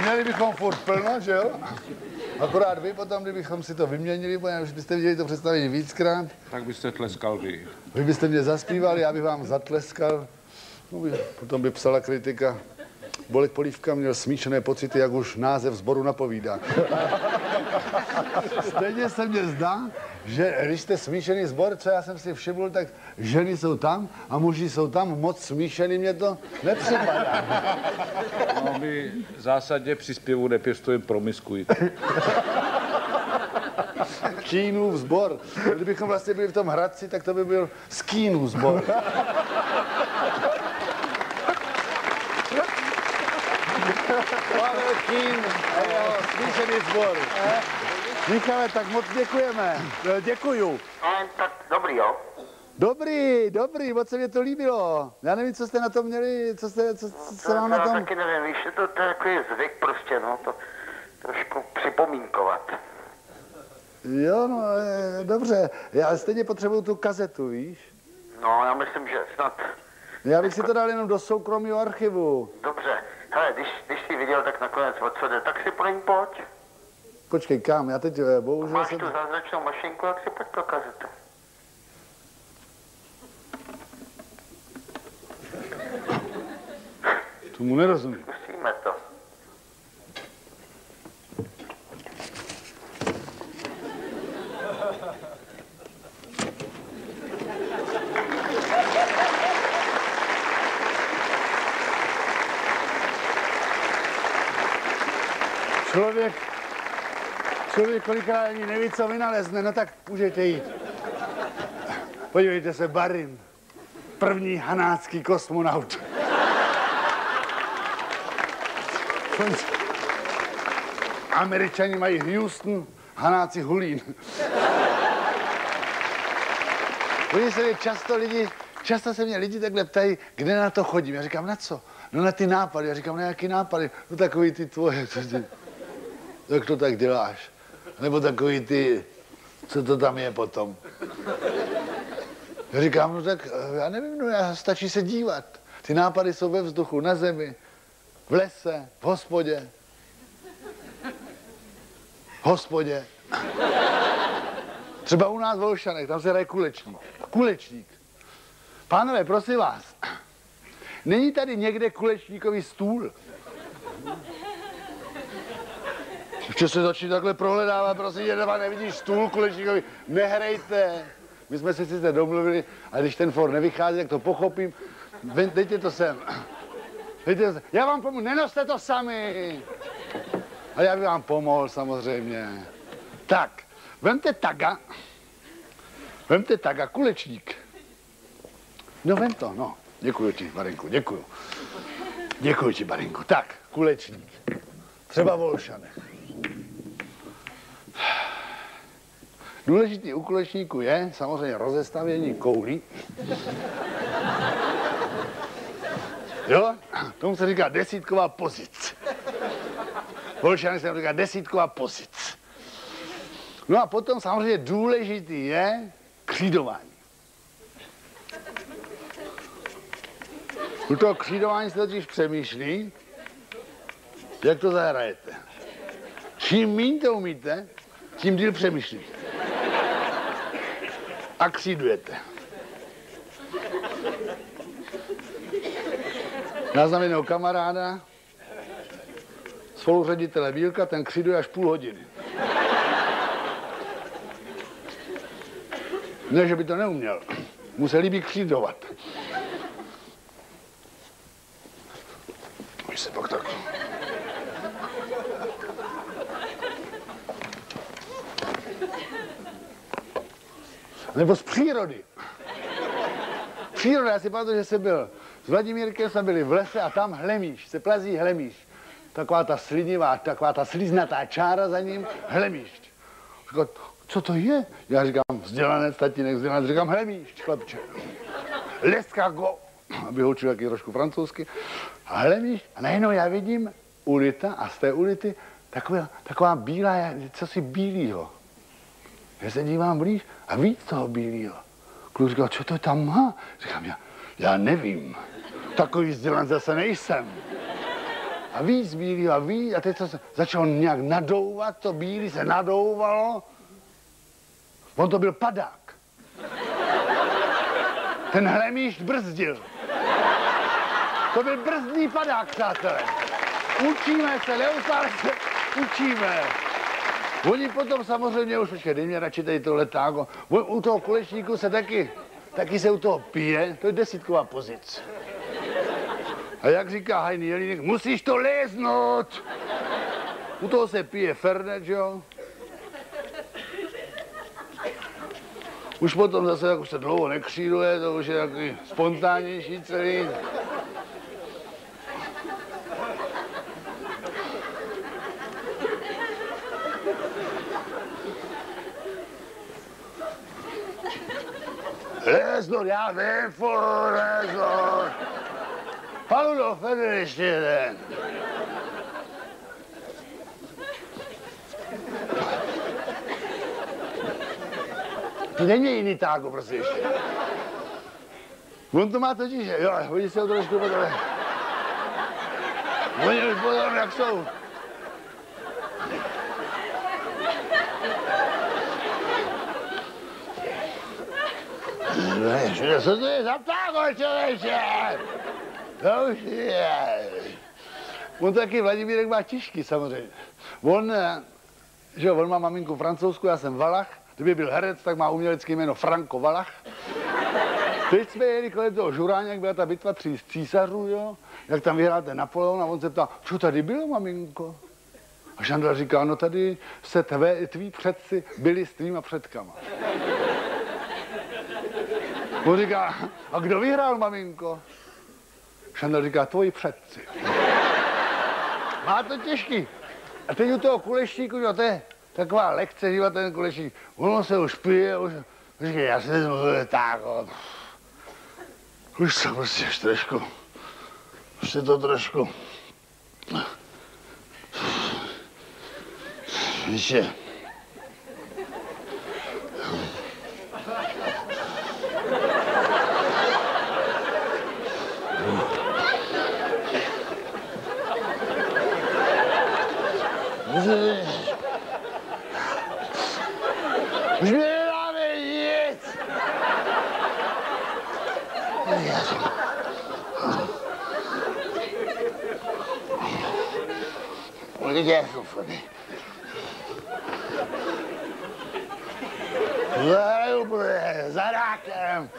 Měli bychom furt plno, že jo? Akorát vy potom, kdybychom si to vyměnili, protože už byste viděli to představení víckrát, Tak byste tleskal vy. vy byste mě zaspívali, já bych vám zatleskal. No, by- potom by psala kritika. Bolek Polívka měl smíšené pocity, jak už název sboru napovídá. Stejně se mně zdá, že když jste smíšený sbor, co já jsem si všiml, tak ženy jsou tam a muži jsou tam, moc smíšený mě to nepřipadá. No, my zásadně při zpěvu nepěstujeme promiskuitu. Kínův sbor. Kdybychom vlastně byli v tom Hradci, tak to by byl skínův sbor. Kín, jo, smíšený sbor. Michale, tak moc děkujeme. Eh, Děkuju. No, tak dobrý, jo. Dobrý, dobrý, moc se mě to líbilo. Já nevím, co jste na tom měli, co jste, co, co se vám na já tom... taky nevím, víš, je to, to je takový zvyk prostě, no, to trošku připomínkovat. Jo, no, eh, dobře. Já stejně potřebuju tu kazetu, víš? No, já myslím, že snad, Já bych si to dal jenom do soukromého archivu. dobře. Hele, když, když jsi viděl, tak nakonec o co jde, tak si pro ní pojď. Počkej, kam? Já teď eh, bohužel Máš jsem... tu zázračnou mašinku, tak si pojď pro kazetu. Tomu nerozumím. Zkusíme to. Člověk, člověk kolikrát ani neví, co vynalezne, no tak můžete jít. Podívejte se, Barin, první hanácký kosmonaut. Američani mají Houston, Hanáci Hulín. Oni se mě často lidi, často se mě lidi takhle ptají, kde na to chodím. Já říkám, na co? No na ty nápady. Já říkám, na jaký nápady? No takový ty tvoje. Jak to tak děláš? Nebo takový ty, co to tam je potom? Já říkám, no tak eh, já nevím, no já stačí se dívat. Ty nápady jsou ve vzduchu, na zemi, v lese, v hospodě. V hospodě. Třeba u nás v Olšanech, tam se hraje kulečník. Kulečník. Pánové, prosím vás, není tady někde kulečníkový stůl? Ještě se začít takhle prohledávat, prosím, tě, nevidíš stůl kulečníkový, nehrejte. My jsme se sice domluvili, ale když ten for nevychází, tak to pochopím. Dejte to sem. Dejte to sem. Já vám pomůžu, nenoste to sami. A já bych vám pomohl samozřejmě. Tak, vemte taga. Vemte taga, kulečník. No vem to, no. Děkuji ti, Barenku, děkuji. Děkuji ti, Barenku. Tak, kulečník. Třeba Volšane. Důležitý u kulečníku je samozřejmě rozestavění koulí. Jo? Tomu se říká desítková pozic. Volšany se říká desítková pozic. No a potom samozřejmě důležitý je křídování. U toho křídování se totiž přemýšlí, jak to zahrajete. Čím míň to umíte, tím díl přemýšlíte. A křídujete. Jednoho kamaráda, spoluředitele Bílka, ten kříduje až půl hodiny. Ne, že by to neuměl. Mu se líbí křídovat. Už se pak tak... Nebo z přírody. Příroda, já si pamatuju, že jsem byl s Vladimírkem, jsme byli v lese a tam hlemíš, se plazí hlemíš. Taková ta slinivá, taková ta sliznatá čára za ním, hlemíš. Říkal, co to je? Já říkám, vzdělanec, tatínek, vzdělanec, říkám, hlemíš, chlapče. Leska go, aby ho učil taky trošku francouzsky. A hlemíš, a najednou já vidím ulita a z té ulity taková, taková bílá, co si bílýho. Já se dívám blíž a víc toho bílého. Kluk říkal, co to tam má? Říkám, já, já nevím. Takový vzdělan zase nejsem. A víc bílý a víc, a teď to se začal nějak nadouvat, to bílý se nadouvalo. On to byl padák. Ten hlemíš brzdil. To byl brzdný padák, přátelé. Učíme se, neustále se učíme. Oni potom samozřejmě už, počkej, mě radši tady to letáko. U toho kulečníku se taky, taky se u toho pije, to je desítková pozice. A jak říká Hajný Jelínek, musíš to léznout. U toho se pije Fernet, jo? Už potom zase, jak už se dlouho nekříduje, to už je takový spontánnější celý. Vím, furt léznor. Paludo, Feder ještě jeden. Ty není jiný tágo, prosím ještě. On to má totiž, jo, oni se ho trošku potom. Ne, co to je za tágo, člověče? To je. On taky Vladimírek má těžký samozřejmě. On, eh, že jo, on má maminku francouzskou, já jsem Valach. Kdyby byl herec, tak má umělecké jméno Franko Valach. Teď jsme jeli kolem toho Žuráně, jak byla ta bitva tří císařů, jo? Jak tam vyhrál ten Napoleon a on se ptá, co tady bylo, maminko? A Žandra říká, no tady se tvé, tví předci byli s tvýma předkama. On říká, a kdo vyhrál, maminko? Šandra říká, tvoji předci. Má to těžký. A teď u toho kuleštíku, jo, to je taková lekce, dívat ten kuleštík. Ono se už pije, už, říká, já se nezmluvím tak, o, už to prostě trošku, už se to trošku, víš, Už mi nedáme nic. Lidé jsou fody. Zahaju bude, za rákem.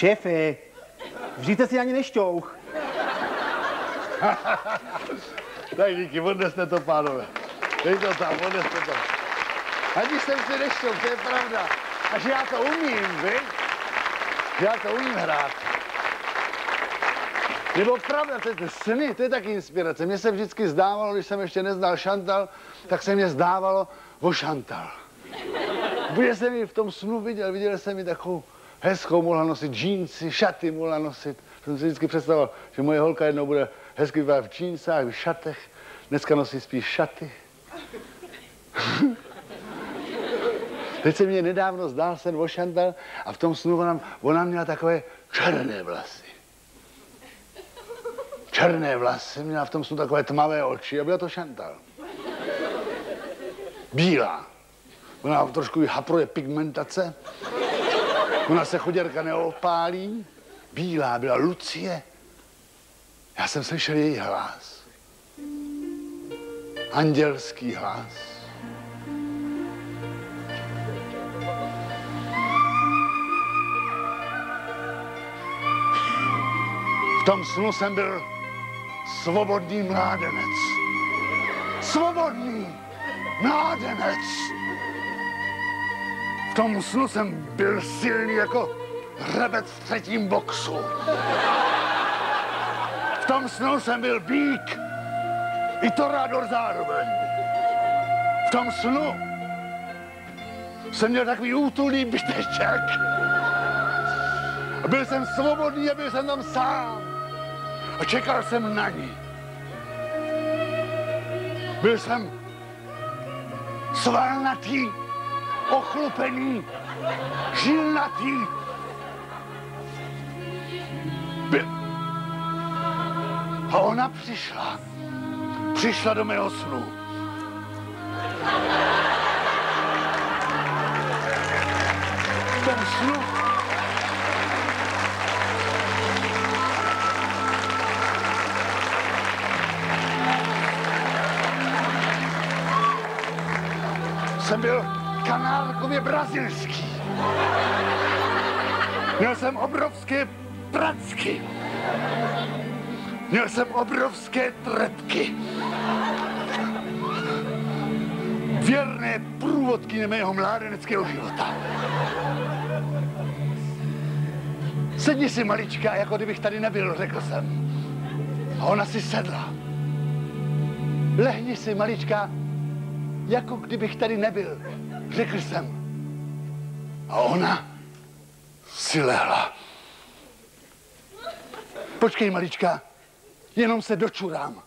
Šéfe, vždyť si ani nešťouch. Tak díky, odneste to, pánové. Dej to tam, odneste to. Ani jsem si nešel, to je pravda. A že já to umím, vy? Že já to umím hrát. Nebo pravda, to je to sny, to je taky inspirace. Mně se vždycky zdávalo, když jsem ještě neznal Šantal, tak se mně zdávalo o Šantal. Protože jsem ji v tom snu viděl, viděl jsem ji takovou hezkou, mohla nosit džínsy, šaty mohla nosit. Jsem si vždycky představoval, že moje holka jednou bude hezky vypadat v džínsách, v šatech. Dneska nosí spíš šaty. Teď se mě nedávno zdál sen o Šantal a v tom snu ona, ona měla takové černé vlasy. Černé vlasy, měla v tom snu takové tmavé oči a byla to Šantal. Bílá. Ona trošku hapruje pigmentace. Ona se choděrka neopálí. Bílá byla Lucie. Já jsem slyšel její hlas. Andělský hlas. V tom snu jsem byl svobodný mládenec. Svobodný mládenec. V tom snu jsem byl silný jako hrebec v třetím boxu. V tom snu jsem byl bík i torádor zároveň. V tom snu jsem měl takový útulný byteček. Byl jsem svobodný a byl jsem tam sám. A čekal jsem na ní. Byl jsem svalnatý, ochlupený, žilnatý. A ona přišla. Přišla do mého snu. V tom snu jsem byl kanálkově brazilský. Měl jsem obrovské pracky. Měl jsem obrovské trepky. Věrné průvodky mého mládeneckého života. Sedni si malička, jako kdybych tady nebyl, řekl jsem. A ona si sedla. Lehni si malička, jako kdybych tady nebyl, řekl jsem. A ona si lehla. Počkej, malička, jenom se dočurám.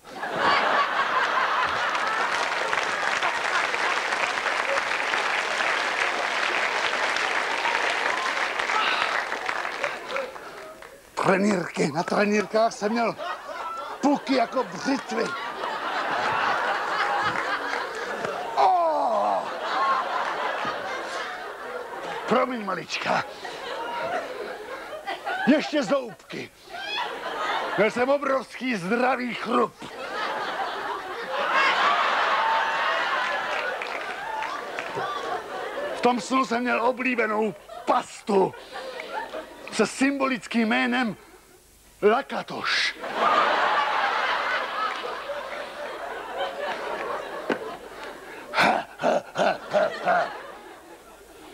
Trenírky, na trenírkách jsem měl puky jako břitvy. Promiň, malička. Ještě zoubky. Měl jsem obrovský zdravý chrup. V tom snu jsem měl oblíbenou pastu se symbolickým jménem Lakatoš.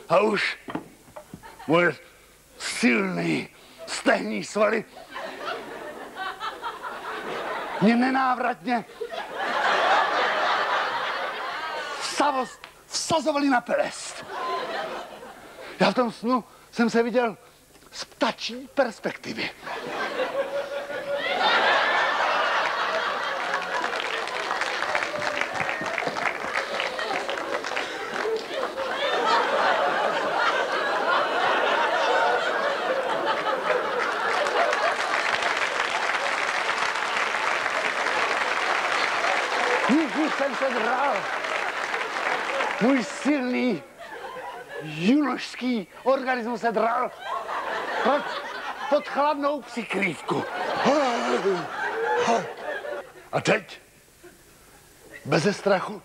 A už moje silný stehní svaly mě nenávratně vsavo, vsazovali na pelest. Já v tom snu jsem se viděl z ptačí perspektivy. Jsem se dral. Můj silný junožský organismus se dral pod, pod chladnou přikrývku. A teď, beze strachu,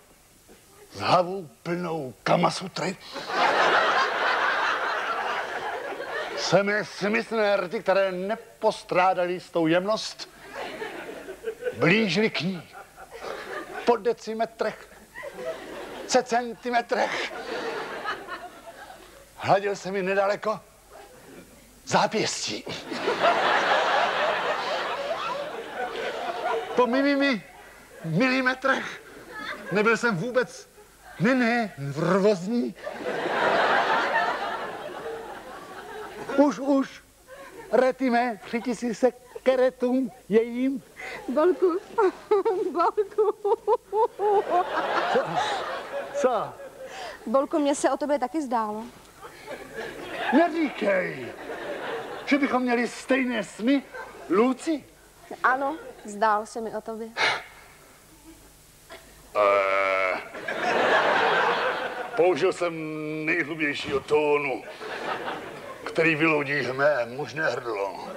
s hlavou plnou kamasutry, se mi smyslné rty, které nepostrádali s tou jemnost, blížili k ní po decimetrech, se centimetrech. Hladil se mi nedaleko zápěstí. Po mimi milimetrech nebyl jsem vůbec ne, ne, nervózní. Už, už, retime, chytí se keretum jejím. Bolku, Bolku. Co? Bolku, mně se o tobě taky zdálo. Neříkej, že bychom měli stejné sny, Luci. Ano, zdálo se mi o tobě. Uh, použil jsem nejhlubějšího tónu, který vyloudí mé možné hrdlo.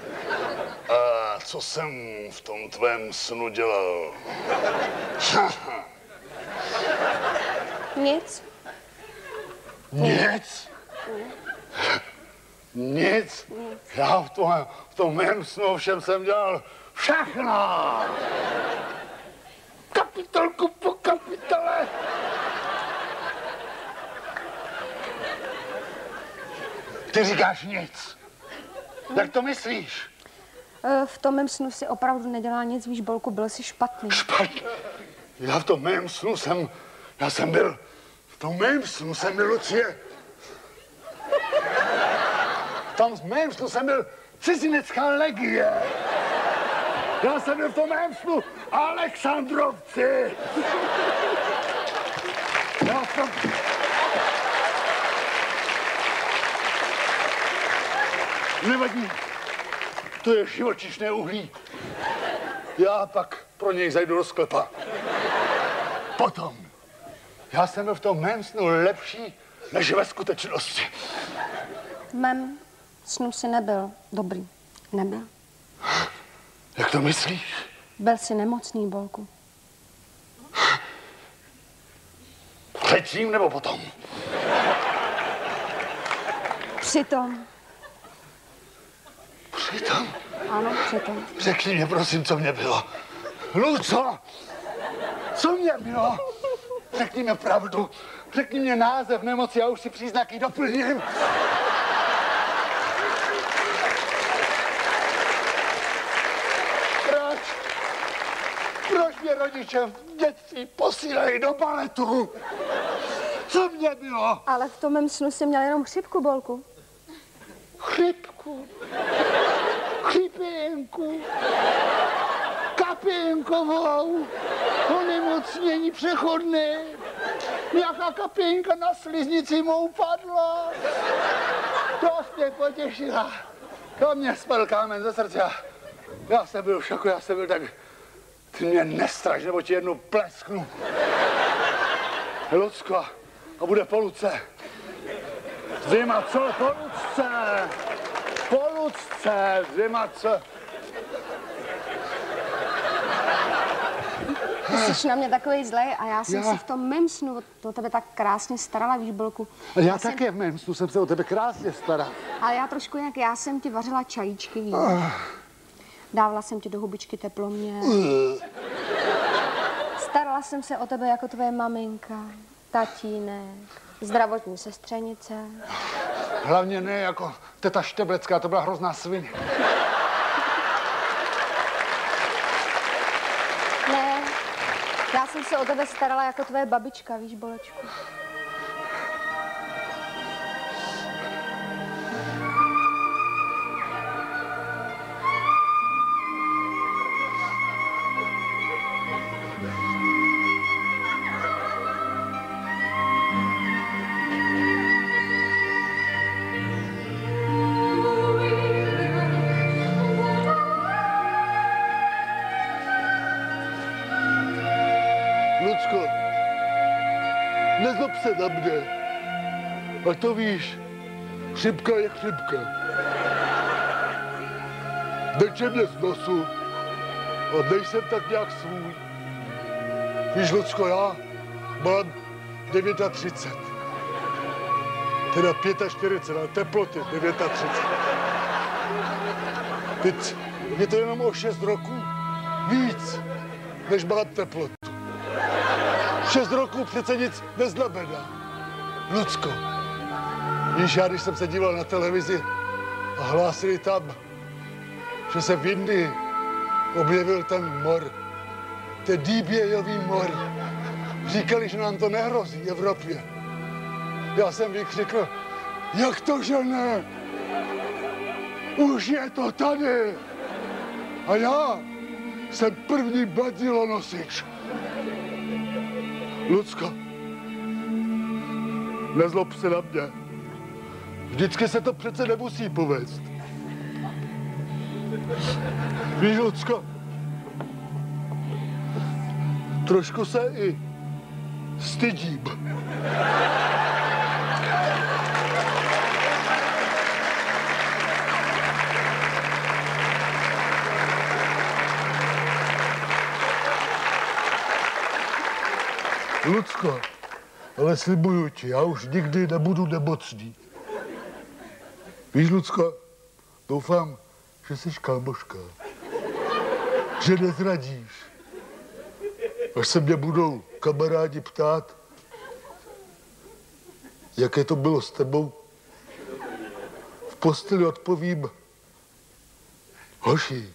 Co jsem v tom tvém snu dělal? Nic. Nic? Nic? Já v tom, v tom mém snu všem jsem dělal všechno. Kapitolku po kapitole. Ty říkáš nic. Jak to myslíš? Eh, V tom mém snu si opravdu nedělá nic, víš, Bolku, byl jsi špatný. Špatně. Já v tom mém snu jsem, já jsem byl, v tom mém snu jsem byl Lucie. V tom mém snu jsem byl cizinecká legie. Já jsem byl v tom mém snu Alexandrovci. Já tom... Nevadí, to je živočišné uhlí. Já pak pro něj zajdu do sklepa. Potom. Já jsem byl v tom mém snu lepší než ve skutečnosti. V mém snu si nebyl dobrý. Nebyl. Jak to myslíš? Byl jsi nemocný, Bolku. Předtím nebo potom? Přitom. Přitom? Ano, přitom. Řekni mě prosím, co mě bylo. Luco, co mě bylo? Řekni mi pravdu. Řekni mě název nemoci, já už si příznaky doplním. Proč? Proč mě rodiče v dětství posílají do baletu? Co mě bylo? Ale v tom mém snu jsi měl jenom chřipku, Bolku. Chřipku. Chřipinku. Kapinkovou. Onemocnění přechodné. Nějaká kapinka na sliznici mu upadla. To mě potěšila. To mě spadl kámen ze srdce. Já jsem byl v šoku, já jsem byl tak... Ty mě nestraž, nebo ti jednu plesknu. Lucko, a bude po Luce. Zima, co po Lucce? Po Lucce, zima, co? Ty jsi na mě takový zlej a já jsem Já. se v tom mém snu o tebe tak krásně starala, víš, Bolku. A já jsem- také v mém snu jsem se o tebe krásně stará. Ale já trošku jinak, já jsem ti vařila čajíčky, víš. Dávala jsem ti do hubičky teplo mě. Starala jsem se o tebe jako tvoje maminka, tatínek, zdravotní sestřenice. Hlavně ne jako teta Šteblecká, to byla hrozná svině. Ne, já jsem se o tebe starala jako tvoje babička, víš, Bolečku. To víš, chřipka je chřipka. Deče mě z nosu a nejsem tak nějak svůj. Víš, Lucko, já mám 39. Teda 45, ale teploty 39. Teď je to jenom o 6 roků víc, než má teplotu. 6 roků přece nic neznamená. Lucko, víš, já když jsem se díval na televizi a hlásili tam, že se v Indii objevil ten mor, ten dýbějový mor. Říkali, že nám to nehrozí v Evropě. Já jsem vykřikl, jak to, že ne? Už je to tady. A já jsem první badilonosič. Lucko, nezlob se na mě. Vždycky se to přece nemusí povést. Víš, Lucko, trošku se i stydím. Lucko, ale slibuju ti, já už nikdy nebudu nemocný. Víš, Lucko, doufám, že jsi kalboška. Že nezradíš. Až se mě budou kamarádi ptát, jaké to bylo s tebou, v posteli odpovím, hoši,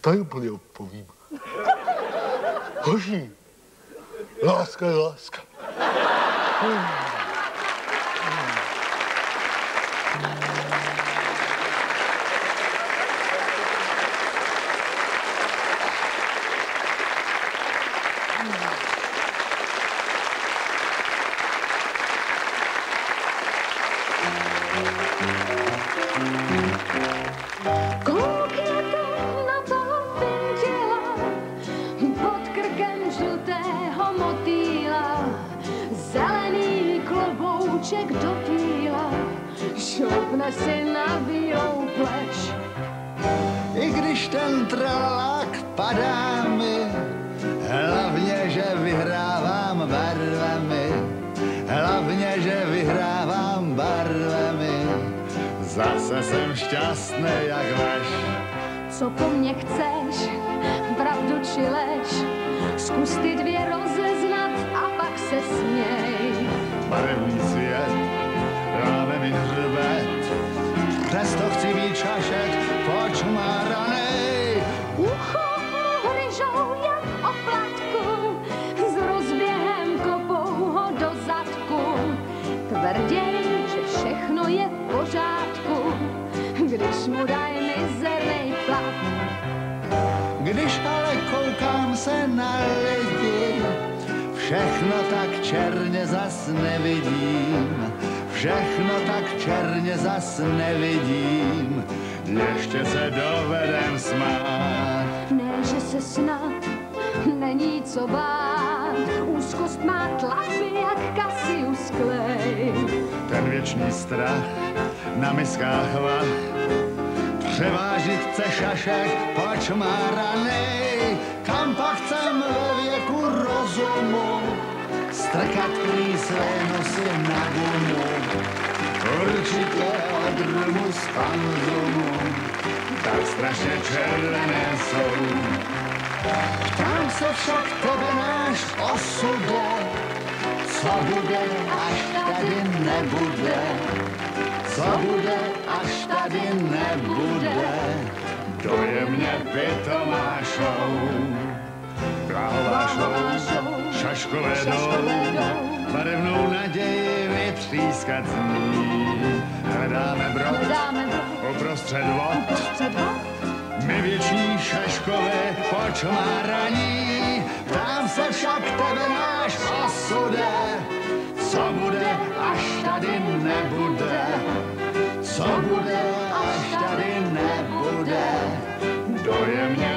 tajemně odpovím. Hoši, láska je láska. Kolik zase jsem šťastný jak lež. Co po mně chceš, pravdu či lež, zkus ty dvě rozeznat a pak se směj. Barevný svět, dáme mi hřbet, přesto chci mít čašek počmáranej. Když mu daj mizernej plat. Když ale koukám se na lidi, všechno tak černě zas nevidím. Všechno tak černě zas nevidím, ještě se dovedem smát. Ne, že se snad není co bát, úzkost má tlapy jak Cassius Clay. Ten věčný strach na miskách vah, převážit chce šašek počmáranej, kam pak chcem ve věku rozumu, strkat své nosy na gumu, určitě odrmu z panzumu, tak strašně červené jsou. Ptám se však tebe náš osude, co bude, až tady nebude, co bude, až tady nebude, dojemně pitomášou. Prahovášou, šaškové jdou, barevnou naději vytřískat z ní. Hledáme brod, uprostřed vod, my věční šaškové počmáraní, Ptám se však tebe náš osude, co bude, až tady nebude. Co bude, až tady nebude, dojemně